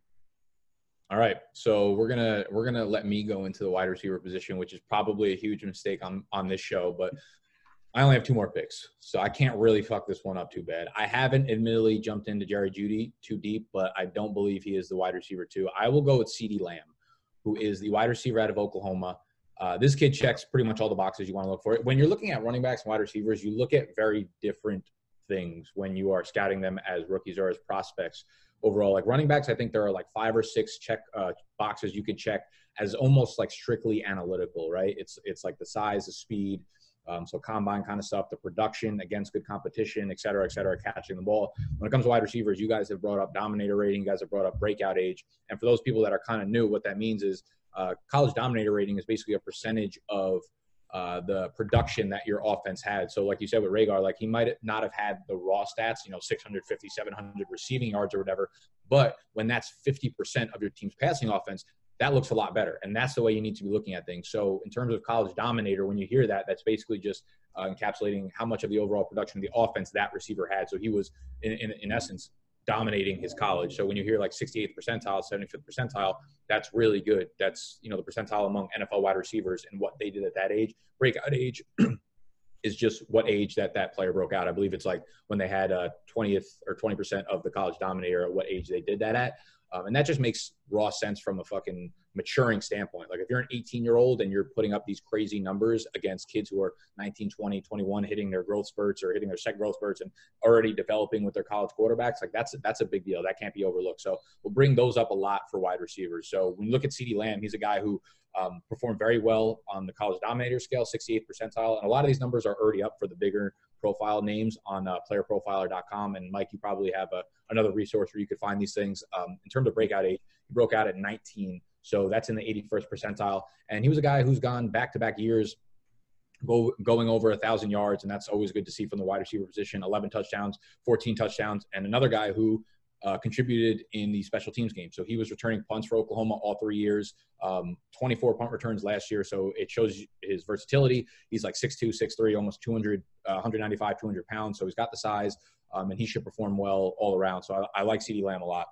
All right, so we're gonna we're gonna let me go into the wide receiver position, which is probably a huge mistake on on this show, but I only have two more picks, so I can't really fuck this one up too bad. I haven't admittedly jumped into Jerry Jeudy too deep, but I don't believe he is the wide receiver too. I will go with CeeDee Lamb, who is the wide receiver out of Oklahoma. Uh, this kid checks pretty much all the boxes you want to look for. When you're looking at running backs and wide receivers, you look at very different things when you are scouting them as rookies or as prospects overall. Like running backs, I think there are like five or six check uh, boxes you could check as almost like strictly analytical, right? It's it's like the size, the speed, um, so combine kind of stuff, the production against good competition, et cetera, et cetera, catching the ball. When it comes to wide receivers, you guys have brought up dominator rating, you guys have brought up breakout age, and for those people that are kind of new, what that means is uh, college dominator rating is basically a percentage of uh, the production that your offense had. So, like you said with Reagor, like he might not have had the raw stats, you know, 650, 700 receiving yards or whatever. But when that's 50% of your team's passing offense, that looks a lot better. And that's the way you need to be looking at things. So, in terms of college dominator, when you hear that, that's basically just uh, encapsulating how much of the overall production of the offense that receiver had. So, he was, in, in, in essence, dominating his college. So when you hear like 68th percentile, 75th percentile, that's really good. That's you know the percentile among NFL wide receivers and what they did at that age. Breakout age is just what age that that player broke out. I believe it's like when they had uh, a 20th or 20 percent of the college dominator, what age they did that at. Um, and that just makes raw sense from a fucking maturing standpoint. Like if you're an 18 year old and you're putting up these crazy numbers against kids who are 19, 20, 21, hitting their growth spurts or hitting their second growth spurts and already developing with their college quarterbacks, like that's that's a big deal. That can't be overlooked. So we'll bring those up a lot for wide receivers. So when you look at CeeDee Lamb, he's a guy who um, performed very well on the college dominator scale, 68th percentile, and a lot of these numbers are already up for the bigger profile names on uh, playerprofiler.com. And Mike, you probably have a, another resource where you could find these things. Um, in terms of breakout age, he broke out at 19, so that's in the 81st percentile. And he was a guy who's gone back-to-back years go, going over a thousand yards, and that's always good to see from the wide receiver position. 11 touchdowns, 14 touchdowns, and another guy who uh, contributed in the special teams game. So he was returning punts for Oklahoma all three years, um, 24 punt returns last year. So it shows his versatility. He's like 6'2", 6'3", almost 200, uh, 195, 200 pounds. So he's got the size, um, and he should perform well all around. So I, I like CeeDee Lamb a lot.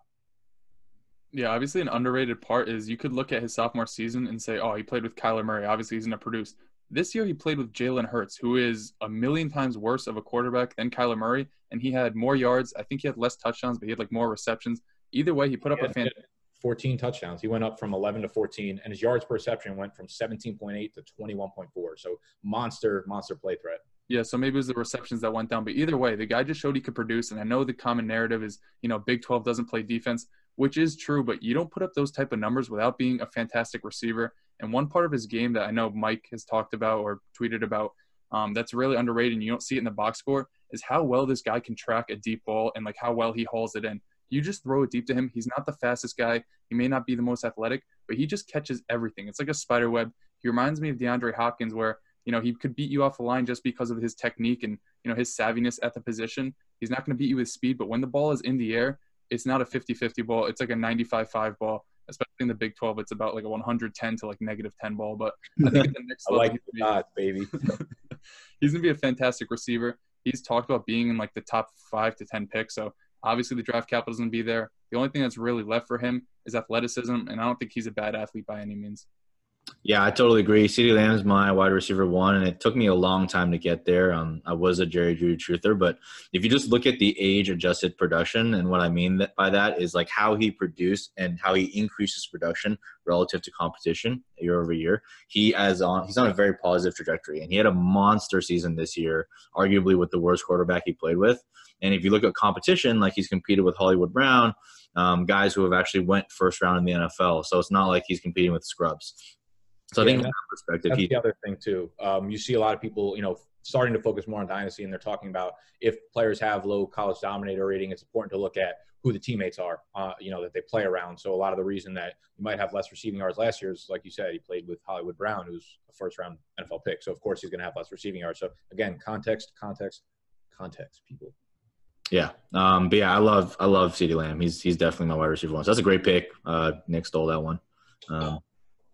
Yeah, obviously an underrated part is you could look at his sophomore season and say, oh, he played with Kyler Murray. Obviously, he's going to produce. This year, he played with Jalen Hurts, who is a million times worse of a quarterback than Kyler Murray, and he had more yards. I think he had less touchdowns, but he had like more receptions. Either way, he put up a fan. 14 touchdowns. He went up from 11 to 14, and his yards per reception went from 17.8 to 21.4. So monster, monster play threat. Yeah, so maybe it was the receptions that went down, but either way, the guy just showed he could produce. And I know the common narrative is, you know, Big 12 doesn't play defense, which is true, but you don't put up those type of numbers without being a fantastic receiver. And one part of his game that I know Mike has talked about or tweeted about um, that's really underrated and you don't see it in the box score is how well this guy can track a deep ball and like how well he hauls it in. You just throw it deep to him. He's not the fastest guy. He may not be the most athletic, but he just catches everything. It's like a spider web. He reminds me of DeAndre Hopkins, where you know he could beat you off the line just because of his technique and you know his savviness at the position. He's not going to beat you with speed, but when the ball is in the air, it's not a 50-50 ball. It's like a 95-5 ball, especially in the Big 12, it's about like a 110 to like negative 10 ball. But I think at the next I level, like gonna baby. he's gonna be a fantastic receiver. He's talked about being in like the top five to 10 picks. So obviously the draft capital is gonna be there. The only thing that's really left for him is athleticism, and I don't think he's a bad athlete by any means. Yeah, I totally agree. CeeDee Lamb's my wide receiver one, and it took me a long time to get there. Um, I was a Jerry Jeudy truther, but if you just look at the age-adjusted production, and what I mean by that is like how he produced and how he increases production relative to competition year over year. He as on he's on a very positive trajectory, and he had a monster season this year, arguably with the worst quarterback he played with. And if you look at competition, like he's competed with Hollywood Brown, um, guys who have actually went first round in the NFL. So it's not like he's competing with scrubs. So I Yeah, think from that- perspective, That's he the other thing too. Um, you see a lot of people, you know, starting to focus more on dynasty, and they're talking about if players have low college dominator rating, it's important to look at who the teammates are, uh, you know, that they play around. So a lot of the reason that you might have less receiving yards last year is, like you said, he played with Hollywood Brown, who's a first round NFL pick. So of course he's going to have less receiving yards. So again, context, context, context, people. Yeah, um, but yeah, I love I love Ceedee Lamb. He's he's definitely my wide receiver one. So that's a great pick. Uh, Nick stole that one. Um,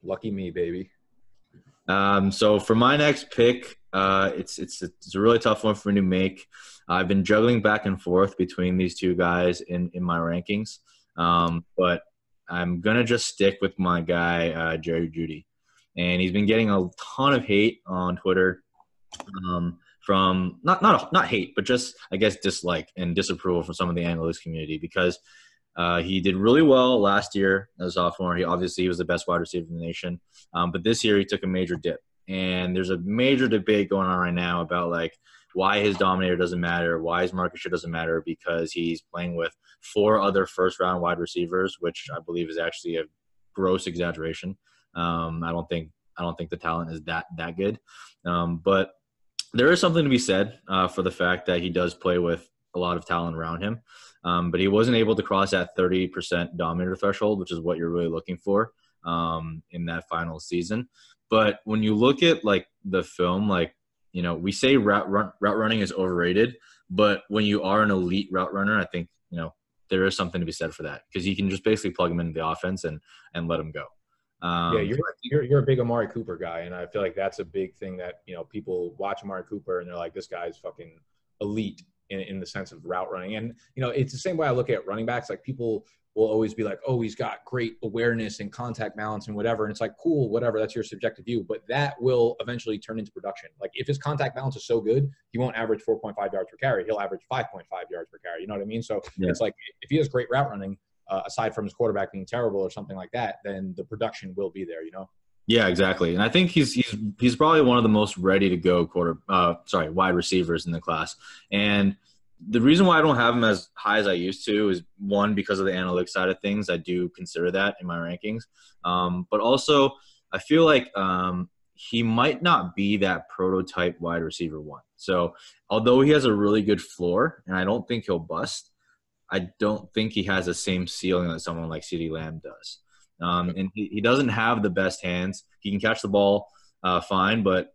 Lucky me, baby. um, so for my next pick, uh, it's it's it's a really tough one for me to make. I've been juggling back and forth between these two guys in in my rankings, um, but I'm gonna just stick with my guy uh, Jerry Jeudy, and he's been getting a ton of hate on Twitter. Um, from not not not hate, but just I guess dislike and disapproval from some of the analytics community because uh, he did really well last year as a sophomore. He obviously he was the best wide receiver in the nation, um, but this year he took a major dip, and there's a major debate going on right now about like why his dominator doesn't matter, why his market share doesn't matter because he's playing with four other first round wide receivers, which I believe is actually a gross exaggeration. Um, I don't think I don't think the talent is that that good, um, but there is something to be said uh, for the fact that he does play with a lot of talent around him. Um, but he wasn't able to cross that 30% dominator threshold, which is what you're really looking for um, in that final season. But when you look at like the film, like you know, we say route run, route running is overrated, but when you are an elite route runner, I think you know there is something to be said for that because you can just basically plug him into the offense and and let him go. Um, yeah, you're, you're you're a big Amari Cooper guy, and I feel like that's a big thing that you know people watch Amari Cooper and they're like, this guy's fucking elite in, in the sense of route running, and you know it's the same way I look at running backs. Like people will always be like, oh, he's got great awareness and contact balance and whatever, and it's like cool, whatever. That's your subjective view, but that will eventually turn into production. Like if his contact balance is so good, he won't average 4.5 yards per carry. He'll average 5.5 yards per carry. You know what I mean? So Yeah. it's like if he has great route running uh, aside from his quarterback being terrible or something like that, then the production will be there. You know. Yeah, exactly. And I think he's he's he's probably one of the most ready to go quarter uh sorry, wide receivers in the class. And the reason why I don't have him as high as I used to is one because of the analytics side of things. I do consider that in my rankings. Um, but also I feel like um he might not be that prototype wide receiver one. So although he has a really good floor and I don't think he'll bust, I don't think he has the same ceiling that someone like CeeDee Lamb does. Um, and he, he doesn't have the best hands. He can catch the ball uh, fine, but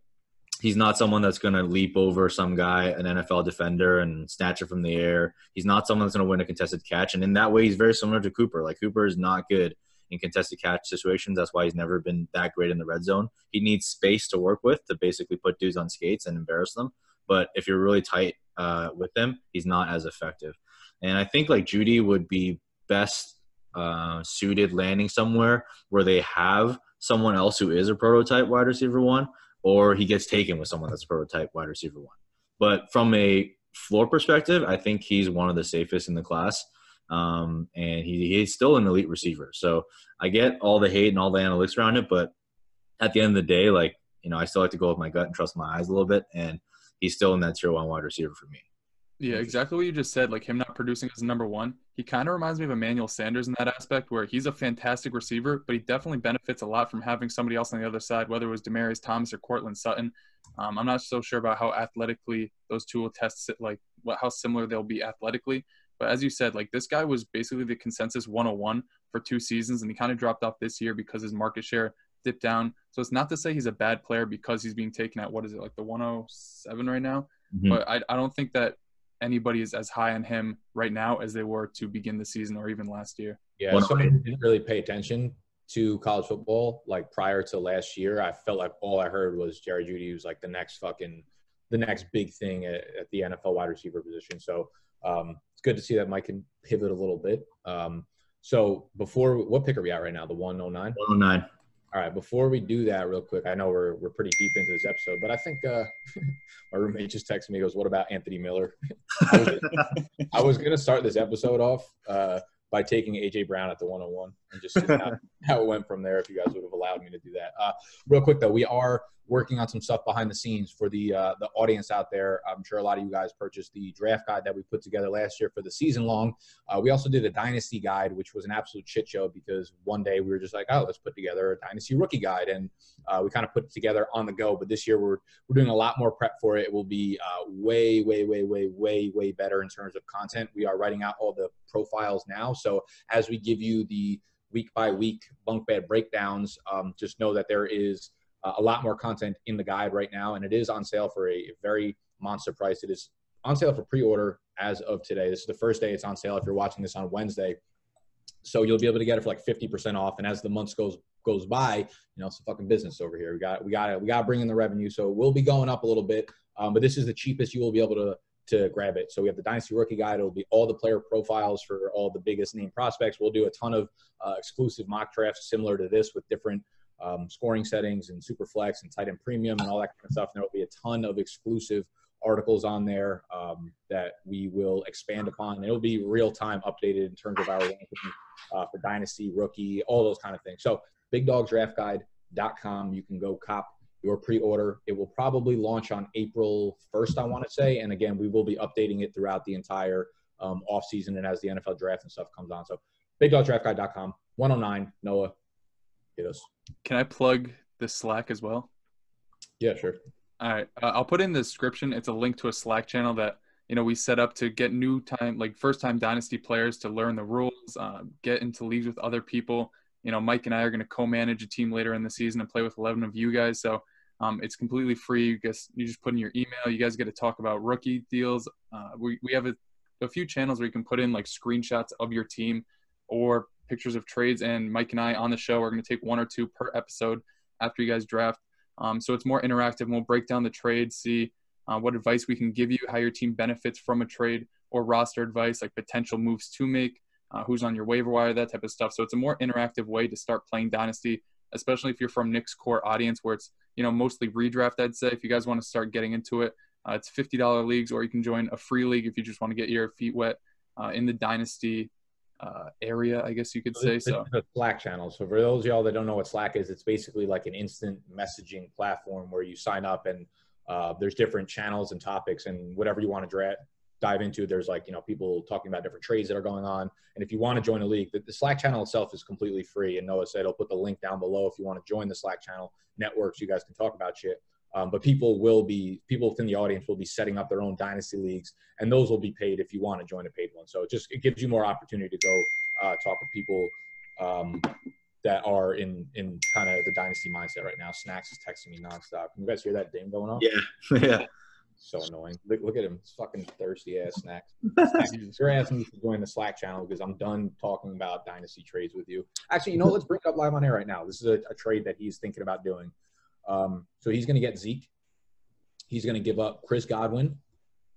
he's not someone that's going to leap over some guy, an NFL defender, and snatch it from the air. He's not someone that's going to win a contested catch. And in that way, he's very similar to Cooper. Like Cooper is not good in contested catch situations. That's why he's never been that great in the red zone. He needs space to work with to basically put dudes on skates and embarrass them. But if you're really tight uh, with him, he's not as effective. And I think like Jeudy would be best uh, suited landing somewhere where they have someone else who is a prototype wide receiver one, or he gets taken with someone that's a prototype wide receiver one. But from a floor perspective, I think he's one of the safest in the class. Um, and he, he's still an elite receiver. So I get all the hate and all the analytics around it, but at the end of the day, like, you know, I still like to go with my gut and trust my eyes a little bit. And he's still in that tier one wide receiver for me. Yeah, exactly what you just said. Like him not producing as number one, he kind of reminds me of Emmanuel Sanders in that aspect, where he's a fantastic receiver, but he definitely benefits a lot from having somebody else on the other side, whether it was Demaryius Thomas or Courtland Sutton. Um, I'm not so sure about how athletically those two will test, like what how similar they'll be athletically. But as you said, like this guy was basically the consensus 101 for two seasons, and he kind of dropped off this year because his market share dipped down. So it's not to say he's a bad player because he's being taken at what is it like the 107 right now. Mhm. But I, I don't think that anybody is as high on him right now as they were to begin the season or even last year. Yeah, One someone who didn't really pay attention to college football, like prior to last year, I felt like all I heard was Jerry Jeudy was like the next fucking the next big thing at, at the NFL wide receiver position. So um, it's good to see that Mike can pivot a little bit. Um, so before what pick are we at right now? The 109? 109. All right, before we do that, real quick, I know we're we're pretty deep into this episode, but I think uh, my roommate just texted me. Goes, "What about Anthony Miller?" I was, gonna start this episode off uh, by taking AJ Brown at the 101 and just how, how it went from there. If you guys would have allowed me to do that. Uh, real quick though, we are working on some stuff behind the scenes for the uh, the audience out there. I'm sure a lot of you guys purchased the draft guide that we put together last year for the season long. Uh, we also did a dynasty guide, which was an absolute shit show because one day we were just like, oh, let's put together a dynasty rookie guide, and uh, we kind of put it together on the go. But this year we're we're doing a lot more prep for it. It will be uh, way, way, way, way, way, way better in terms of content. We are writing out all the profiles now, so as we give you the week by week bunk bed breakdowns, um, just know that there is a lot more content in the guide right now, and it is on sale for a very monster price. It is on sale for pre-order as of today. This is the first day it's on sale. If you're watching this on Wednesday, so you'll be able to get it for like 50% off. And as the months goes goes by, you know, it's a fucking business over here. We got we got we got to bring in the revenue. So we'll be going up a little bit, um, but this is the cheapest you will be able to to grab it. So we have the Dynasty Rookie Guide. It'll be all the player profiles for all the biggest name prospects. We'll do a ton of uh, exclusive mock drafts similar to this with different um, scoring settings and super flex and tight end premium and all that kind of stuff. And there will be a ton of exclusive articles on there um, that we will expand upon. And it'll be real time updated in terms of our ranking uh, for dynasty, rookie, all those kind of things. So bigdogdraftguide.com. You can go cop your pre-order. It will probably launch on April 1st, I want to say. And again, we will be updating it throughout the entire um, off season and as the NFL draft and stuff comes on. So bigdogdraftguide.com, 109, Noah, us. Can I plug the Slack as well? Yeah, sure. All right, uh, I'll put in the description. It's a link to a Slack channel that you know we set up to get new time, like first time Dynasty players to learn the rules, uh, get into leagues with other people. You know, Mike and I are going to co-manage a team later in the season and play with 11 of you guys. So um, it's completely free. You guys, you just put in your email. You guys get to talk about rookie deals. Uh, we we have a, a few channels where you can put in like screenshots of your team or pictures of trades. And Mike and I on the show are going to take one or two per episode after you guys draft. Um, so it's more interactive. And we'll break down the trade, see uh, what advice we can give you, how your team benefits from a trade or roster advice, like potential moves to make, uh, who's on your waiver wire, that type of stuff. So it's a more interactive way to start playing Dynasty, especially if you're from Nick's core audience where it's, you know, mostly redraft, I'd say. If you guys want to start getting into it, uh, it's $50 leagues, or you can join a free league if you just want to get your feet wet uh, in the Dynasty uh, area, I guess you could say. So the Slack channel. So for those of y'all that don't know what Slack is, it's basically like an instant messaging platform where you sign up and uh, there's different channels and topics and whatever you want to dra- dive into. There's like you know people talking about different trades that are going on. And if you want to join a league, the, the Slack channel itself is completely free. And Noah said he'll put the link down below if you want to join the Slack channel networks. You guys can talk about shit. Um, but people will be people within the audience will be setting up their own dynasty leagues, and those will be paid if you want to join a paid one. So it just it gives you more opportunity to go uh, talk with people um, that are in in kind of the dynasty mindset right now. Snacks is texting me nonstop. Can you guys hear that ding going on? Yeah, yeah. So annoying. Look, look at him, He's fucking thirsty ass snacks. You're asking me to join the Slack channel because I'm done talking about dynasty trades with you. Actually, you know, let's bring it up live on air right now. This is a, a trade that he's thinking about doing. Um, so he's going to get Zeke. He's going to give up Chris Godwin.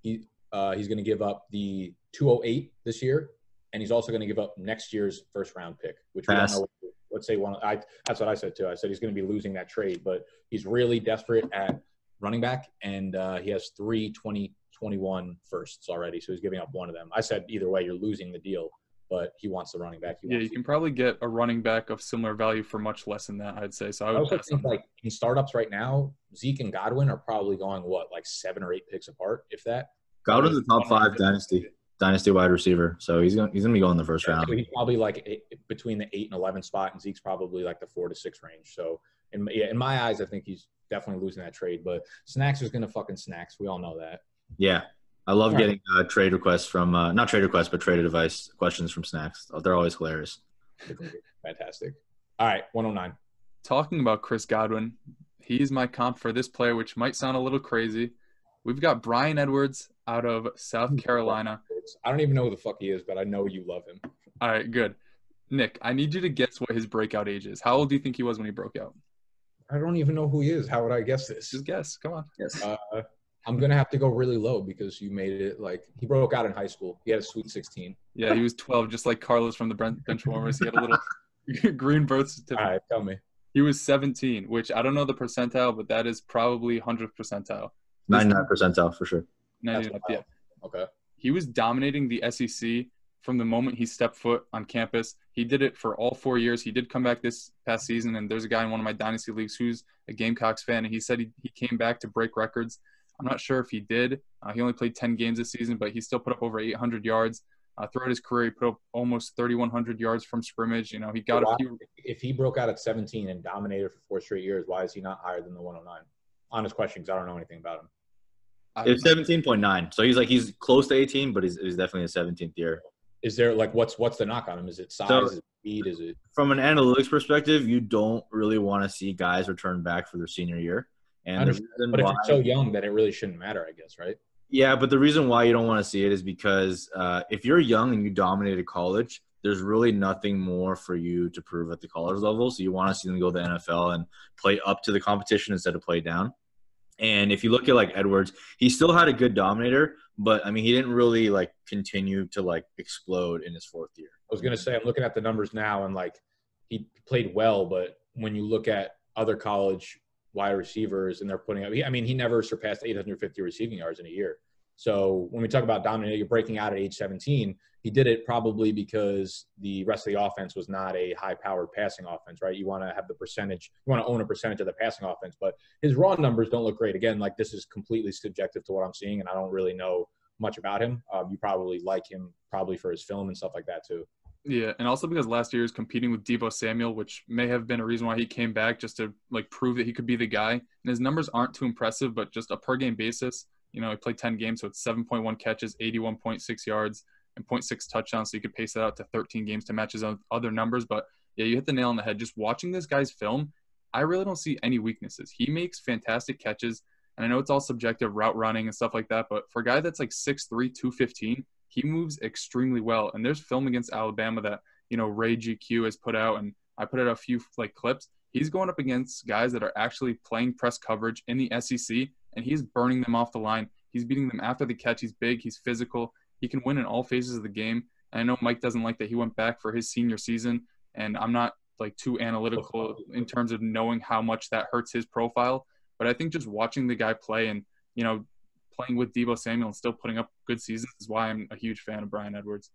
He uh, he's going to give up the 208 this year, and he's also going to give up next year's first round pick, which Pass. we don't know. Let's say one. I that's what I said too. I said he's going to be losing that trade, but he's really desperate at running back, and uh, he has three 2021 firsts already, so he's giving up one of them. I said either way, you're losing the deal but he wants the running back. yeah, you can probably get a running back of similar value for much less than that. I'd say. So I, would I also think like in startups right now, Zeke and Godwin are probably going what like seven or eight picks apart, if that. Godwin's the top five dynasty dynasty wide receiver, so he's gonna he's gonna be going the first yeah, round. So he's probably like eight, between the eight and eleven spot, and Zeke's probably like the four to six range. So in yeah, in my eyes, I think he's definitely losing that trade. But Snacks is gonna fucking snacks. We all know that. Yeah, I love All getting uh, trade requests from uh, not trade requests, but trade advice questions from Snacks. They're always hilarious. Fantastic. All right, 109. Talking about Chris Godwin, he's my comp for this player, which might sound a little crazy. We've got Bryan Edwards out of South Carolina. I don't even know who the fuck he is, but I know you love him. All right, good. Nick, I need you to guess what his breakout age is. How old do you think he was when he broke out? I don't even know who he is. How would I guess this? Just guess. Come on. Yes. Uh, I'm gonna have to go really low because you made it like he broke out in high school. He had a sweet 16. Yeah, he was 12, just like Carlos from the Brent- Benchwarmers. He had a little green birth certificate. All right, tell me. He was 17, which I don't know the percentile, but that is probably 100th percentile. 99 percentile for sure. 99, yeah. Okay. He was dominating the SEC from the moment he stepped foot on campus. He did it for all four years. He did come back this past season, and there's a guy in one of my dynasty leagues who's a Gamecocks fan, and he said he, he came back to break records. I'm not sure if he did. Uh, he only played 10 games this season, but he still put up over 800 yards. Uh, throughout his career, he put up almost 3,100 yards from scrimmage. You know, he got Why- a few. If he broke out at 17 and dominated for four straight years, why is he not higher than the 109? Honest question, because I don't know anything about him. It's 17.9. So he's like he's close to 18, but he's, he's definitely a 17th year. Is there like what's what's the knock on him? Is it size? So- is it speed? Is it? From an analytics perspective, you don't really want to see guys return back for their senior year. And But if why, you're so young, then it really shouldn't matter, I guess, right? yeah, but the reason why you don't want to see it is because uh, if you're young and you dominated college, there's really nothing more for you to prove at the college level. So you want to see them go to the NFL and play up to the competition instead of play down. And if you look at like Edwards, he still had a good dominator, but I mean, he didn't really like continue to like explode in his fourth year. I was gonna say I'm looking at the numbers now, and like he played well, but when you look at other college wide receivers and they're putting up, he, I mean, he never surpassed 850 receiving yards in a year. So when we talk about dominating, you're breaking out at age 17. He did it probably because the rest of the offense was not a high-powered passing offense, right? You want to have the percentage, you want to own a percentage of the passing offense, but his raw numbers don't look great. Again, like this is completely subjective to what I'm seeing, and I don't really know much about him. Um, you probably like him probably for his film and stuff like that too. Yeah, and also because last year he was competing with Deebo Samuel, which may have been a reason why he came back just to like prove that he could be the guy. And his numbers aren't too impressive, but just a per game basis, you know, he played 10 games, so it's 7.1 catches, 81.6 yards, and 0.6 touchdowns. So you could pace that out to 13 games to match his other numbers. But yeah, you hit the nail on the head. Just watching this guy's film, I really don't see any weaknesses. He makes fantastic catches, and I know it's all subjective, route running and stuff like that. But for a guy that's like 6'3", 215, he moves extremely well. And there's film against Alabama that you know Ray GQ has put out, and I put out a few like clips. He's going up against guys that are actually playing press coverage in the SEC, and he's burning them off the line. He's beating them after the catch. He's big. He's physical. He can win in all phases of the game. And I know Mike doesn't like that he went back for his senior season, and I'm not like too analytical in terms of knowing how much that hurts his profile. But I think just watching the guy play and you know playing with Deebo Samuel and still putting up good seasons is why I'm a huge fan of Bryan Edwards.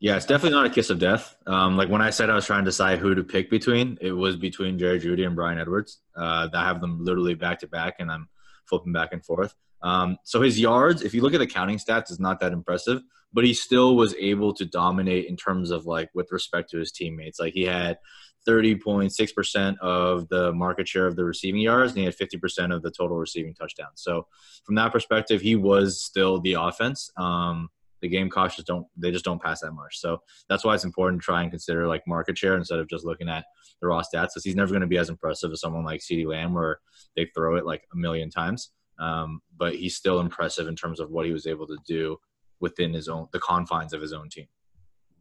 Yeah, it's definitely not a kiss of death. Um, like when I said I was trying to decide who to pick between, it was between Jerry Jeudy and Bryan Edwards. Uh, I have them literally back to back, and I'm flipping back and forth. Um, so his yards, if you look at the counting stats, is not that impressive, but he still was able to dominate in terms of like with respect to his teammates. Like he had 30.6% of the market share of the receiving yards, and he had 50% of the total receiving touchdowns. So from that perspective, he was still the offense. Um, the Gamecocks just don't they just don't pass that much. So that's why it's important to try and consider like market share instead of just looking at the raw stats because he's never going to be as impressive as someone like CeeDee Lamb where they throw it like a million times. Um, but he's still impressive in terms of what he was able to do within his own the confines of his own team.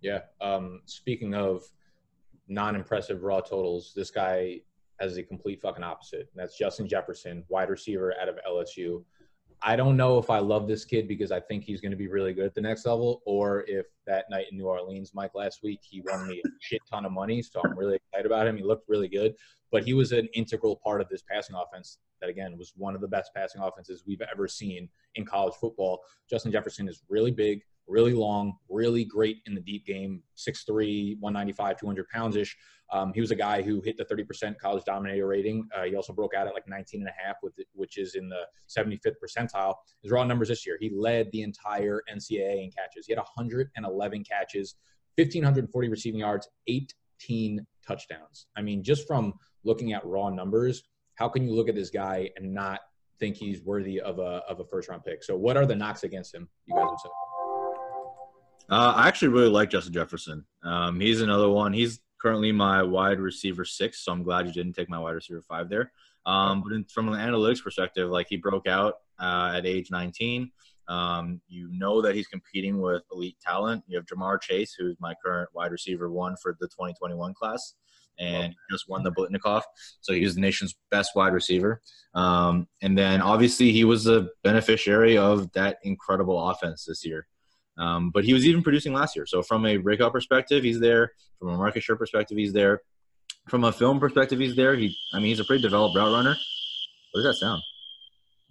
Yeah. Um, speaking of non-impressive raw totals, this guy has a complete fucking opposite. And that's Justin Jefferson, wide receiver out of LSU. I don't know if I love this kid because I think he's going to be really good at the next level, or if that night in New Orleans, Mike, last week, he won me a shit ton of money. So I'm really excited about him. He looked really good, but he was an integral part of this passing offense that, again, was one of the best passing offenses we've ever seen in college football. Justin Jefferson is really big, really long, really great in the deep game, 6'3, 195, 200 pounds ish. Um, he was a guy who hit the 30% college dominator rating. Uh, he also broke out at like 19 and a half, with it, which is in the 75th percentile. His raw numbers this year, he led the entire NCAA in catches. He had 111 catches, 1,540 receiving yards, 18 touchdowns. I mean, just from looking at raw numbers, how can you look at this guy and not think he's worthy of a, of a first round pick? So, what are the knocks against him, you guys would say? Uh, I actually really like Justin Jefferson. Um, he's another one. He's currently my wide receiver six, so I'm glad you didn't take my wide receiver five there. Um, but in, from an analytics perspective, like he broke out uh, at age 19. Um, you know that he's competing with elite talent. You have Ja'Marr Chase, who's my current wide receiver one for the 2021 class, and just won the Biletnikoff. So he was the nation's best wide receiver. Um, and then obviously he was a beneficiary of that incredible offense this year. Um, but he was even producing last year. So from a breakout perspective, he's there. From a market share perspective, he's there. From a film perspective, he's there. He, I mean, he's a pretty developed route runner. What does that sound?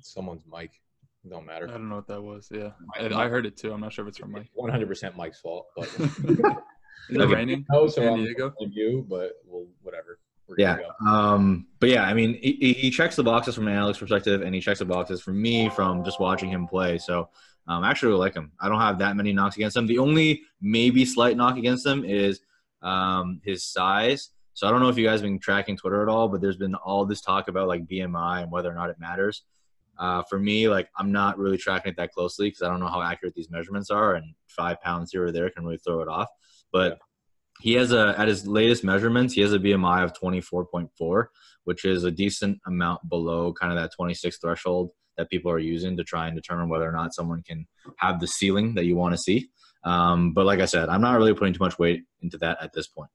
Someone's mic. Don't matter. I don't know what that was. Yeah, I, I heard it too. I'm not sure if it's from Mike. 100% Mike's fault, but Is it Okay. raining? no, so San I'm Diego? with you, but well, whatever. We're Yeah. go. Um, but yeah, I mean, he, he checks the boxes from an analytics perspective, and he checks the boxes for me from just watching him play. So um, I actually really like him. I don't have that many knocks against him. The only maybe slight knock against him is um, his size. So I don't know if you guys have been tracking Twitter at all, but there's been all this talk about like BMI and whether or not it matters. Uh, for me, like I'm not really tracking it that closely because I don't know how accurate these measurements are, and five pounds here or there can really throw it off. But he has a at his latest measurements, he has a BMI of 24.4, which is a decent amount below kind of that 26 threshold that people are using to try and determine whether or not someone can have the ceiling that you want to see. Um, but like I said, I'm not really putting too much weight into that at this point.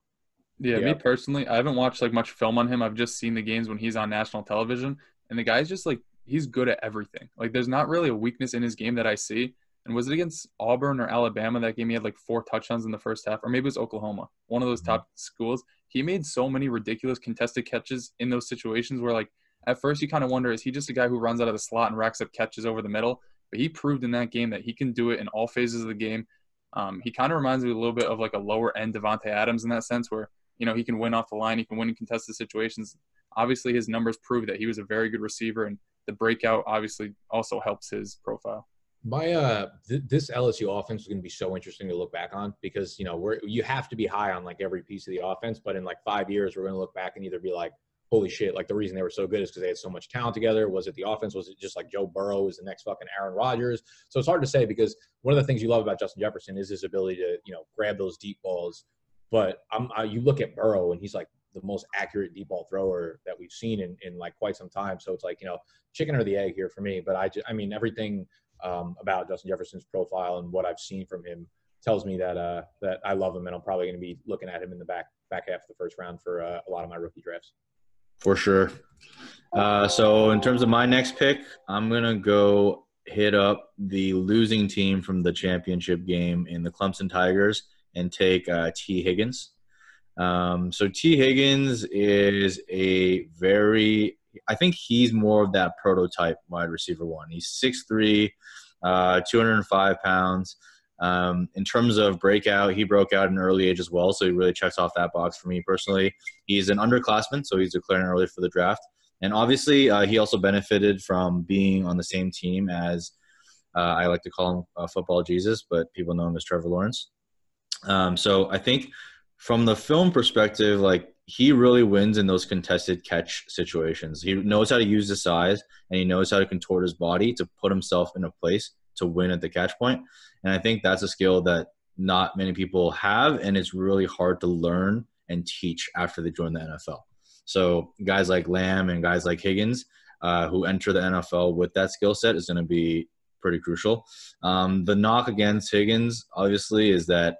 Yeah, Yeah. me personally, I haven't watched like much film on him. I've just seen the games when he's on national television, and the guy's just like he's good at everything. Like there's not really a weakness in his game that I see. And was it against Auburn or Alabama that game? He had like four touchdowns in the first half, or maybe it was Oklahoma, one of those top schools. He made so many ridiculous contested catches in those situations where like at first you kind of wonder is he just a guy who runs out of the slot and racks up catches over the middle? But he proved in that game that he can do it in all phases of the game. Um, he kind of reminds me a little bit of like a lower end Davante Adams in that sense, where you know he can win off the line, he can win in contested situations. Obviously, his numbers prove that he was a very good receiver, and the breakout obviously also helps his profile. My uh, th- this LSU offense is going to be so interesting to look back on because you know we're you have to be high on like every piece of the offense, but in like five years we're going to look back and either be like, holy shit, like the reason they were so good is because they had so much talent together. Was it the offense? Was it just like Joe Burrow is the next fucking Aaron Rodgers? So it's hard to say because one of the things you love about Justin Jefferson is his ability to you know grab those deep balls. But uh, you look at Burrow and he's like the most accurate deep ball thrower that we've seen in, in like quite some time. So it's like you know chicken or the egg here for me. But I just, I mean everything um, about Justin Jefferson's profile and what I've seen from him tells me that uh, that I love him and I'm probably going to be looking at him in the back back half of the first round for uh, a lot of my rookie drafts. For sure. Uh, so in terms of my next pick, I'm gonna go hit up the losing team from the championship game in the Clemson Tigers and take uh, Tee Higgins. Um, so Tee Higgins is a very, I think he's more of that prototype wide receiver one. He's 6'3", uh, 205 pounds. Um, in terms of breakout, he broke out at an early age as well, so he really checks off that box for me personally. He's an underclassman, so he's declaring early for the draft. And obviously, uh, he also benefited from being on the same team as uh, I like to call him uh, Football Jesus, but people know him as Trevor Lawrence. Um, so I think from the film perspective, like he really wins in those contested catch situations. He knows how to use his size and he knows how to contort his body to put himself in a place to win at the catch point. And I think that's a skill that not many people have, and it's really hard to learn and teach after they join the NFL. So guys like Lamb and guys like Higgins, uh, who enter the NFL with that skill set, is going to be pretty crucial. Um, the knock against Higgins, obviously, is that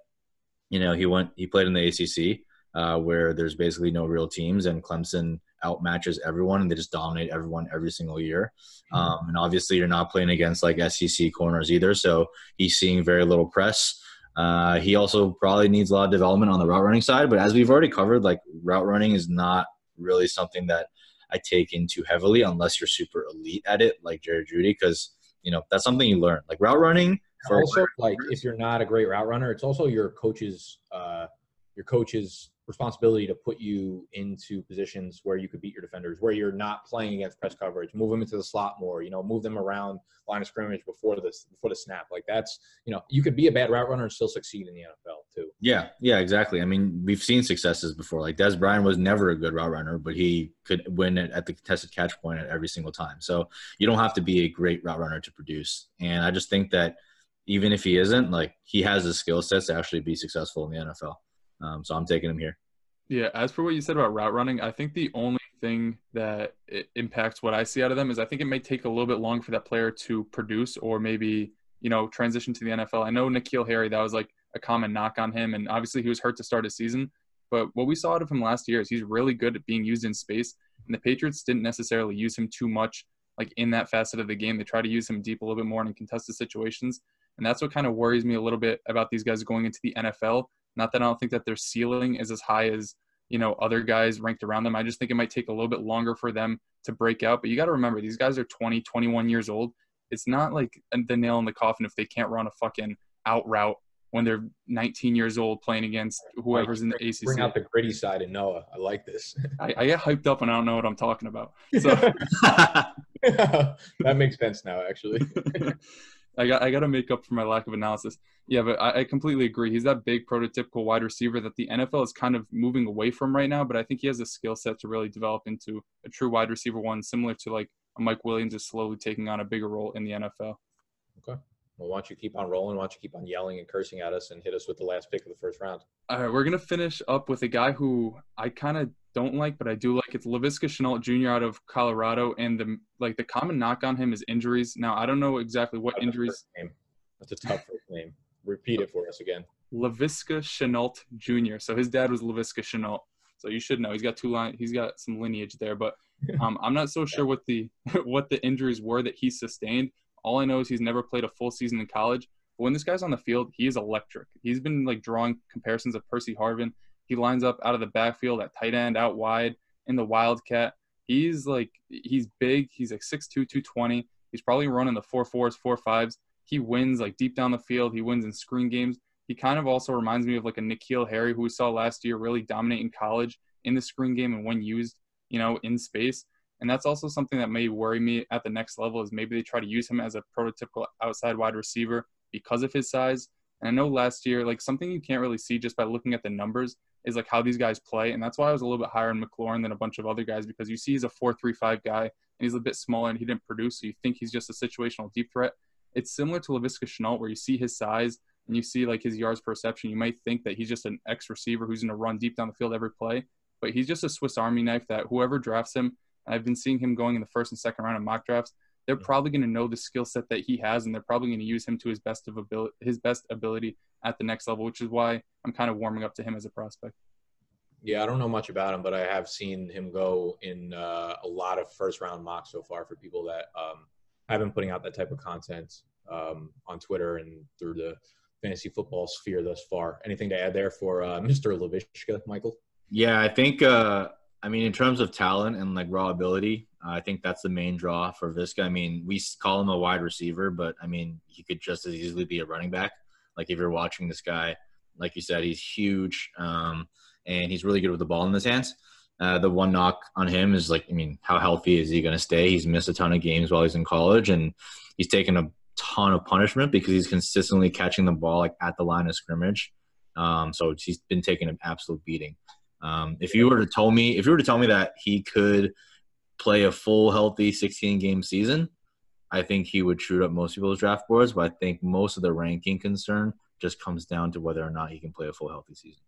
you know he went he played in the ACC, uh, where there's basically no real teams, and Clemson outmatches everyone, and they just dominate everyone every single year. Um, and obviously, you're not playing against like SEC corners either, so he's seeing very little press. Uh, he also probably needs a lot of development on the route running side, but as we've already covered, like route running is not really something that I take into heavily unless you're super elite at it, like Jared Judy, because you know that's something you learn. Like route running, for also, like if you're not a great route runner, it's also your coach's uh, your coach's responsibility to put you into positions where you could beat your defenders, where you're not playing against press coverage, move them into the slot more, you know, move them around line of scrimmage before the before the snap. Like that's you know, you could be a bad route runner and still succeed in the NFL too. Yeah, yeah, exactly. I mean, we've seen successes before. Like Dez Bryant was never a good route runner, but he could win at the contested catch point at every single time. So you don't have to be a great route runner to produce. And I just think that even if he isn't, like he has the skill sets to actually be successful in the NFL. Um, so I'm taking him here. Yeah, as for what you said about route running, I think the only thing that impacts what I see out of them is I think it may take a little bit long for that player to produce or maybe you know, transition to the NFL. I know N'Keal Harry, that was like a common knock on him, and obviously he was hurt to start his season. But what we saw out of him last year is he's really good at being used in space, and the Patriots didn't necessarily use him too much, like in that facet of the game. They try to use him deep a little bit more in contested situations, and that's what kind of worries me a little bit about these guys going into the NFL. Not that I don't think that their ceiling is as high as you know other guys ranked around them. I just think it might take a little bit longer for them to break out. But you got to remember these guys are 20, 21 years old. It's not like the nail in the coffin if they can't run a fucking out route when they're 19 years old playing against whoever's in the ACC. Bring out the gritty side in Noah. I like this. I, I, get hyped up and I don't know what I'm talking about. So that makes sense now, actually. I got I got to make up for my lack of analysis. Yeah, but I, I, completely agree. He's that big prototypical wide receiver that the NFL is kind of moving away from right now. But I think he has a skill set to really develop into a true wide receiver one, similar to like Mike Williams is slowly taking on a bigger role in the NFL. Okay. Well, why don't you keep on rolling? Why don't you keep on yelling and cursing at us and hit us with the last pick of the first round? All right, we're gonna finish up with a guy who I kind of don't like, but I do like. It's Laviska Shenault Jr. out of Colorado, and the like the common knock on him is injuries. Now I don't know exactly what That's injuries. That's a tough first name. Repeat it for us again. Laviska Shenault Jr. So his dad was Laviska Shenault. So you should know he's got two line. He's got some lineage there, but um, I'm not so sure what the what the injuries were that he sustained. All I know is he's never played a full season in college. But when this guy's on the field, he is electric. He's been like drawing comparisons of Percy Harvin. He lines up out of the backfield at tight end, out wide in the wildcat. He's like he's big. He's like 6'2", 220. He's probably running the four fours, four fives. He wins like deep down the field. He wins in screen games. He kind of also reminds me of like a N'Keal Harry who we saw last year really dominate in college in the screen game and when used, you know, in space. And that's also something that may worry me at the next level is maybe they try to use him as a prototypical outside wide receiver because of his size. And I know last year, like something you can't really see just by looking at the numbers is like how these guys play. And that's why I was a little bit higher in McLaurin than a bunch of other guys because you see he's a 4-3-5 guy and he's a bit smaller and he didn't produce. So you think he's just a situational deep threat. It's similar to Laviska Shenault where you see his size and you see like his yards per reception. You might think that he's just an X receiver who's going to run deep down the field every play. But he's just a Swiss Army knife that whoever drafts him I've been seeing him going in the first and second round of mock drafts. They're probably going to know the skill set that he has, and they're probably going to use him to his best of ability, his best ability at the next level, which is why I'm kind of warming up to him as a prospect. Yeah, I don't know much about him, but I have seen him go in uh, a lot of first round mocks so far for people that um, have been putting out that type of content um, on Twitter and through the fantasy football sphere thus far. Anything to add there for uh, Mr. Laviska, Michael? Yeah, I think uh, I mean, in terms of talent and like raw ability, I think that's the main draw for Viska. I mean, we call him a wide receiver, but I mean, he could just as easily be a running back. Like if you're watching this guy, like you said, he's huge um, and he's really good with the ball in his hands. Uh, the one knock on him is like, I mean, how healthy is he going to stay? He's missed a ton of games while he's in college, and he's taken a ton of punishment because he's consistently catching the ball like at the line of scrimmage. Um, so he's been taking an absolute beating. Um, if you were to tell me, if you were to tell me that he could play a full healthy 16 game season, I think he would shoot up most people's draft boards. But I think most of the ranking concern just comes down to whether or not he can play a full healthy season.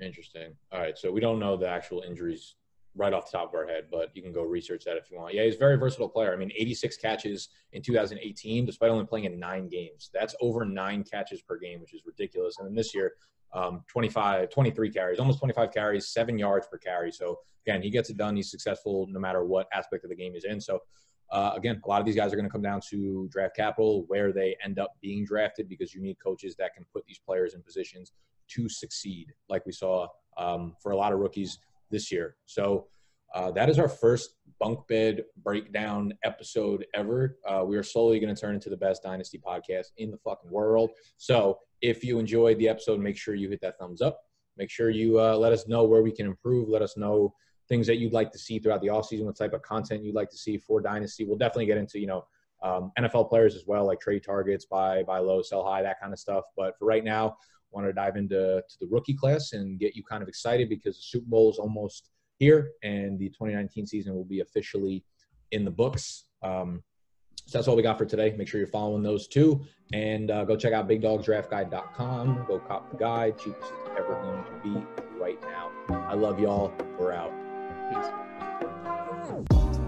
Interesting. All right, so we don't know the actual injuries right off the top of our head, but you can go research that if you want. Yeah, he's a very versatile player. I mean, 86 catches in 2018, despite only playing in nine games. That's over nine catches per game, which is ridiculous. And then this year, um, 25, 23 carries, almost 25 carries, seven yards per carry. So again, he gets it done. He's successful no matter what aspect of the game he's in. So uh, again, a lot of these guys are going to come down to draft capital, where they end up being drafted, because you need coaches that can put these players in positions to succeed, like we saw um, for a lot of rookies this year. So uh, that is our first bunk bed breakdown episode ever. Uh, we are slowly going to turn into the best dynasty podcast in the fucking world. So if you enjoyed the episode, make sure you hit that thumbs up. Make sure you uh, let us know where we can improve. Let us know things that you'd like to see throughout the offseason, what type of content you'd like to see for Dynasty. We'll definitely get into, you know, um, NFL players as well, like trade targets, buy, buy low, sell high, that kind of stuff. But for right now, want to dive into to the rookie class and get you kind of excited because the Super Bowl is almost here and the 2019 season will be officially in the books. Um, so that's all we got for today. Make sure you're following those two. And uh, go check out bigdogsdraftguide.com. Go cop the guide. Cheapest it's ever going to be right now. I love y'all. We're out. Peace.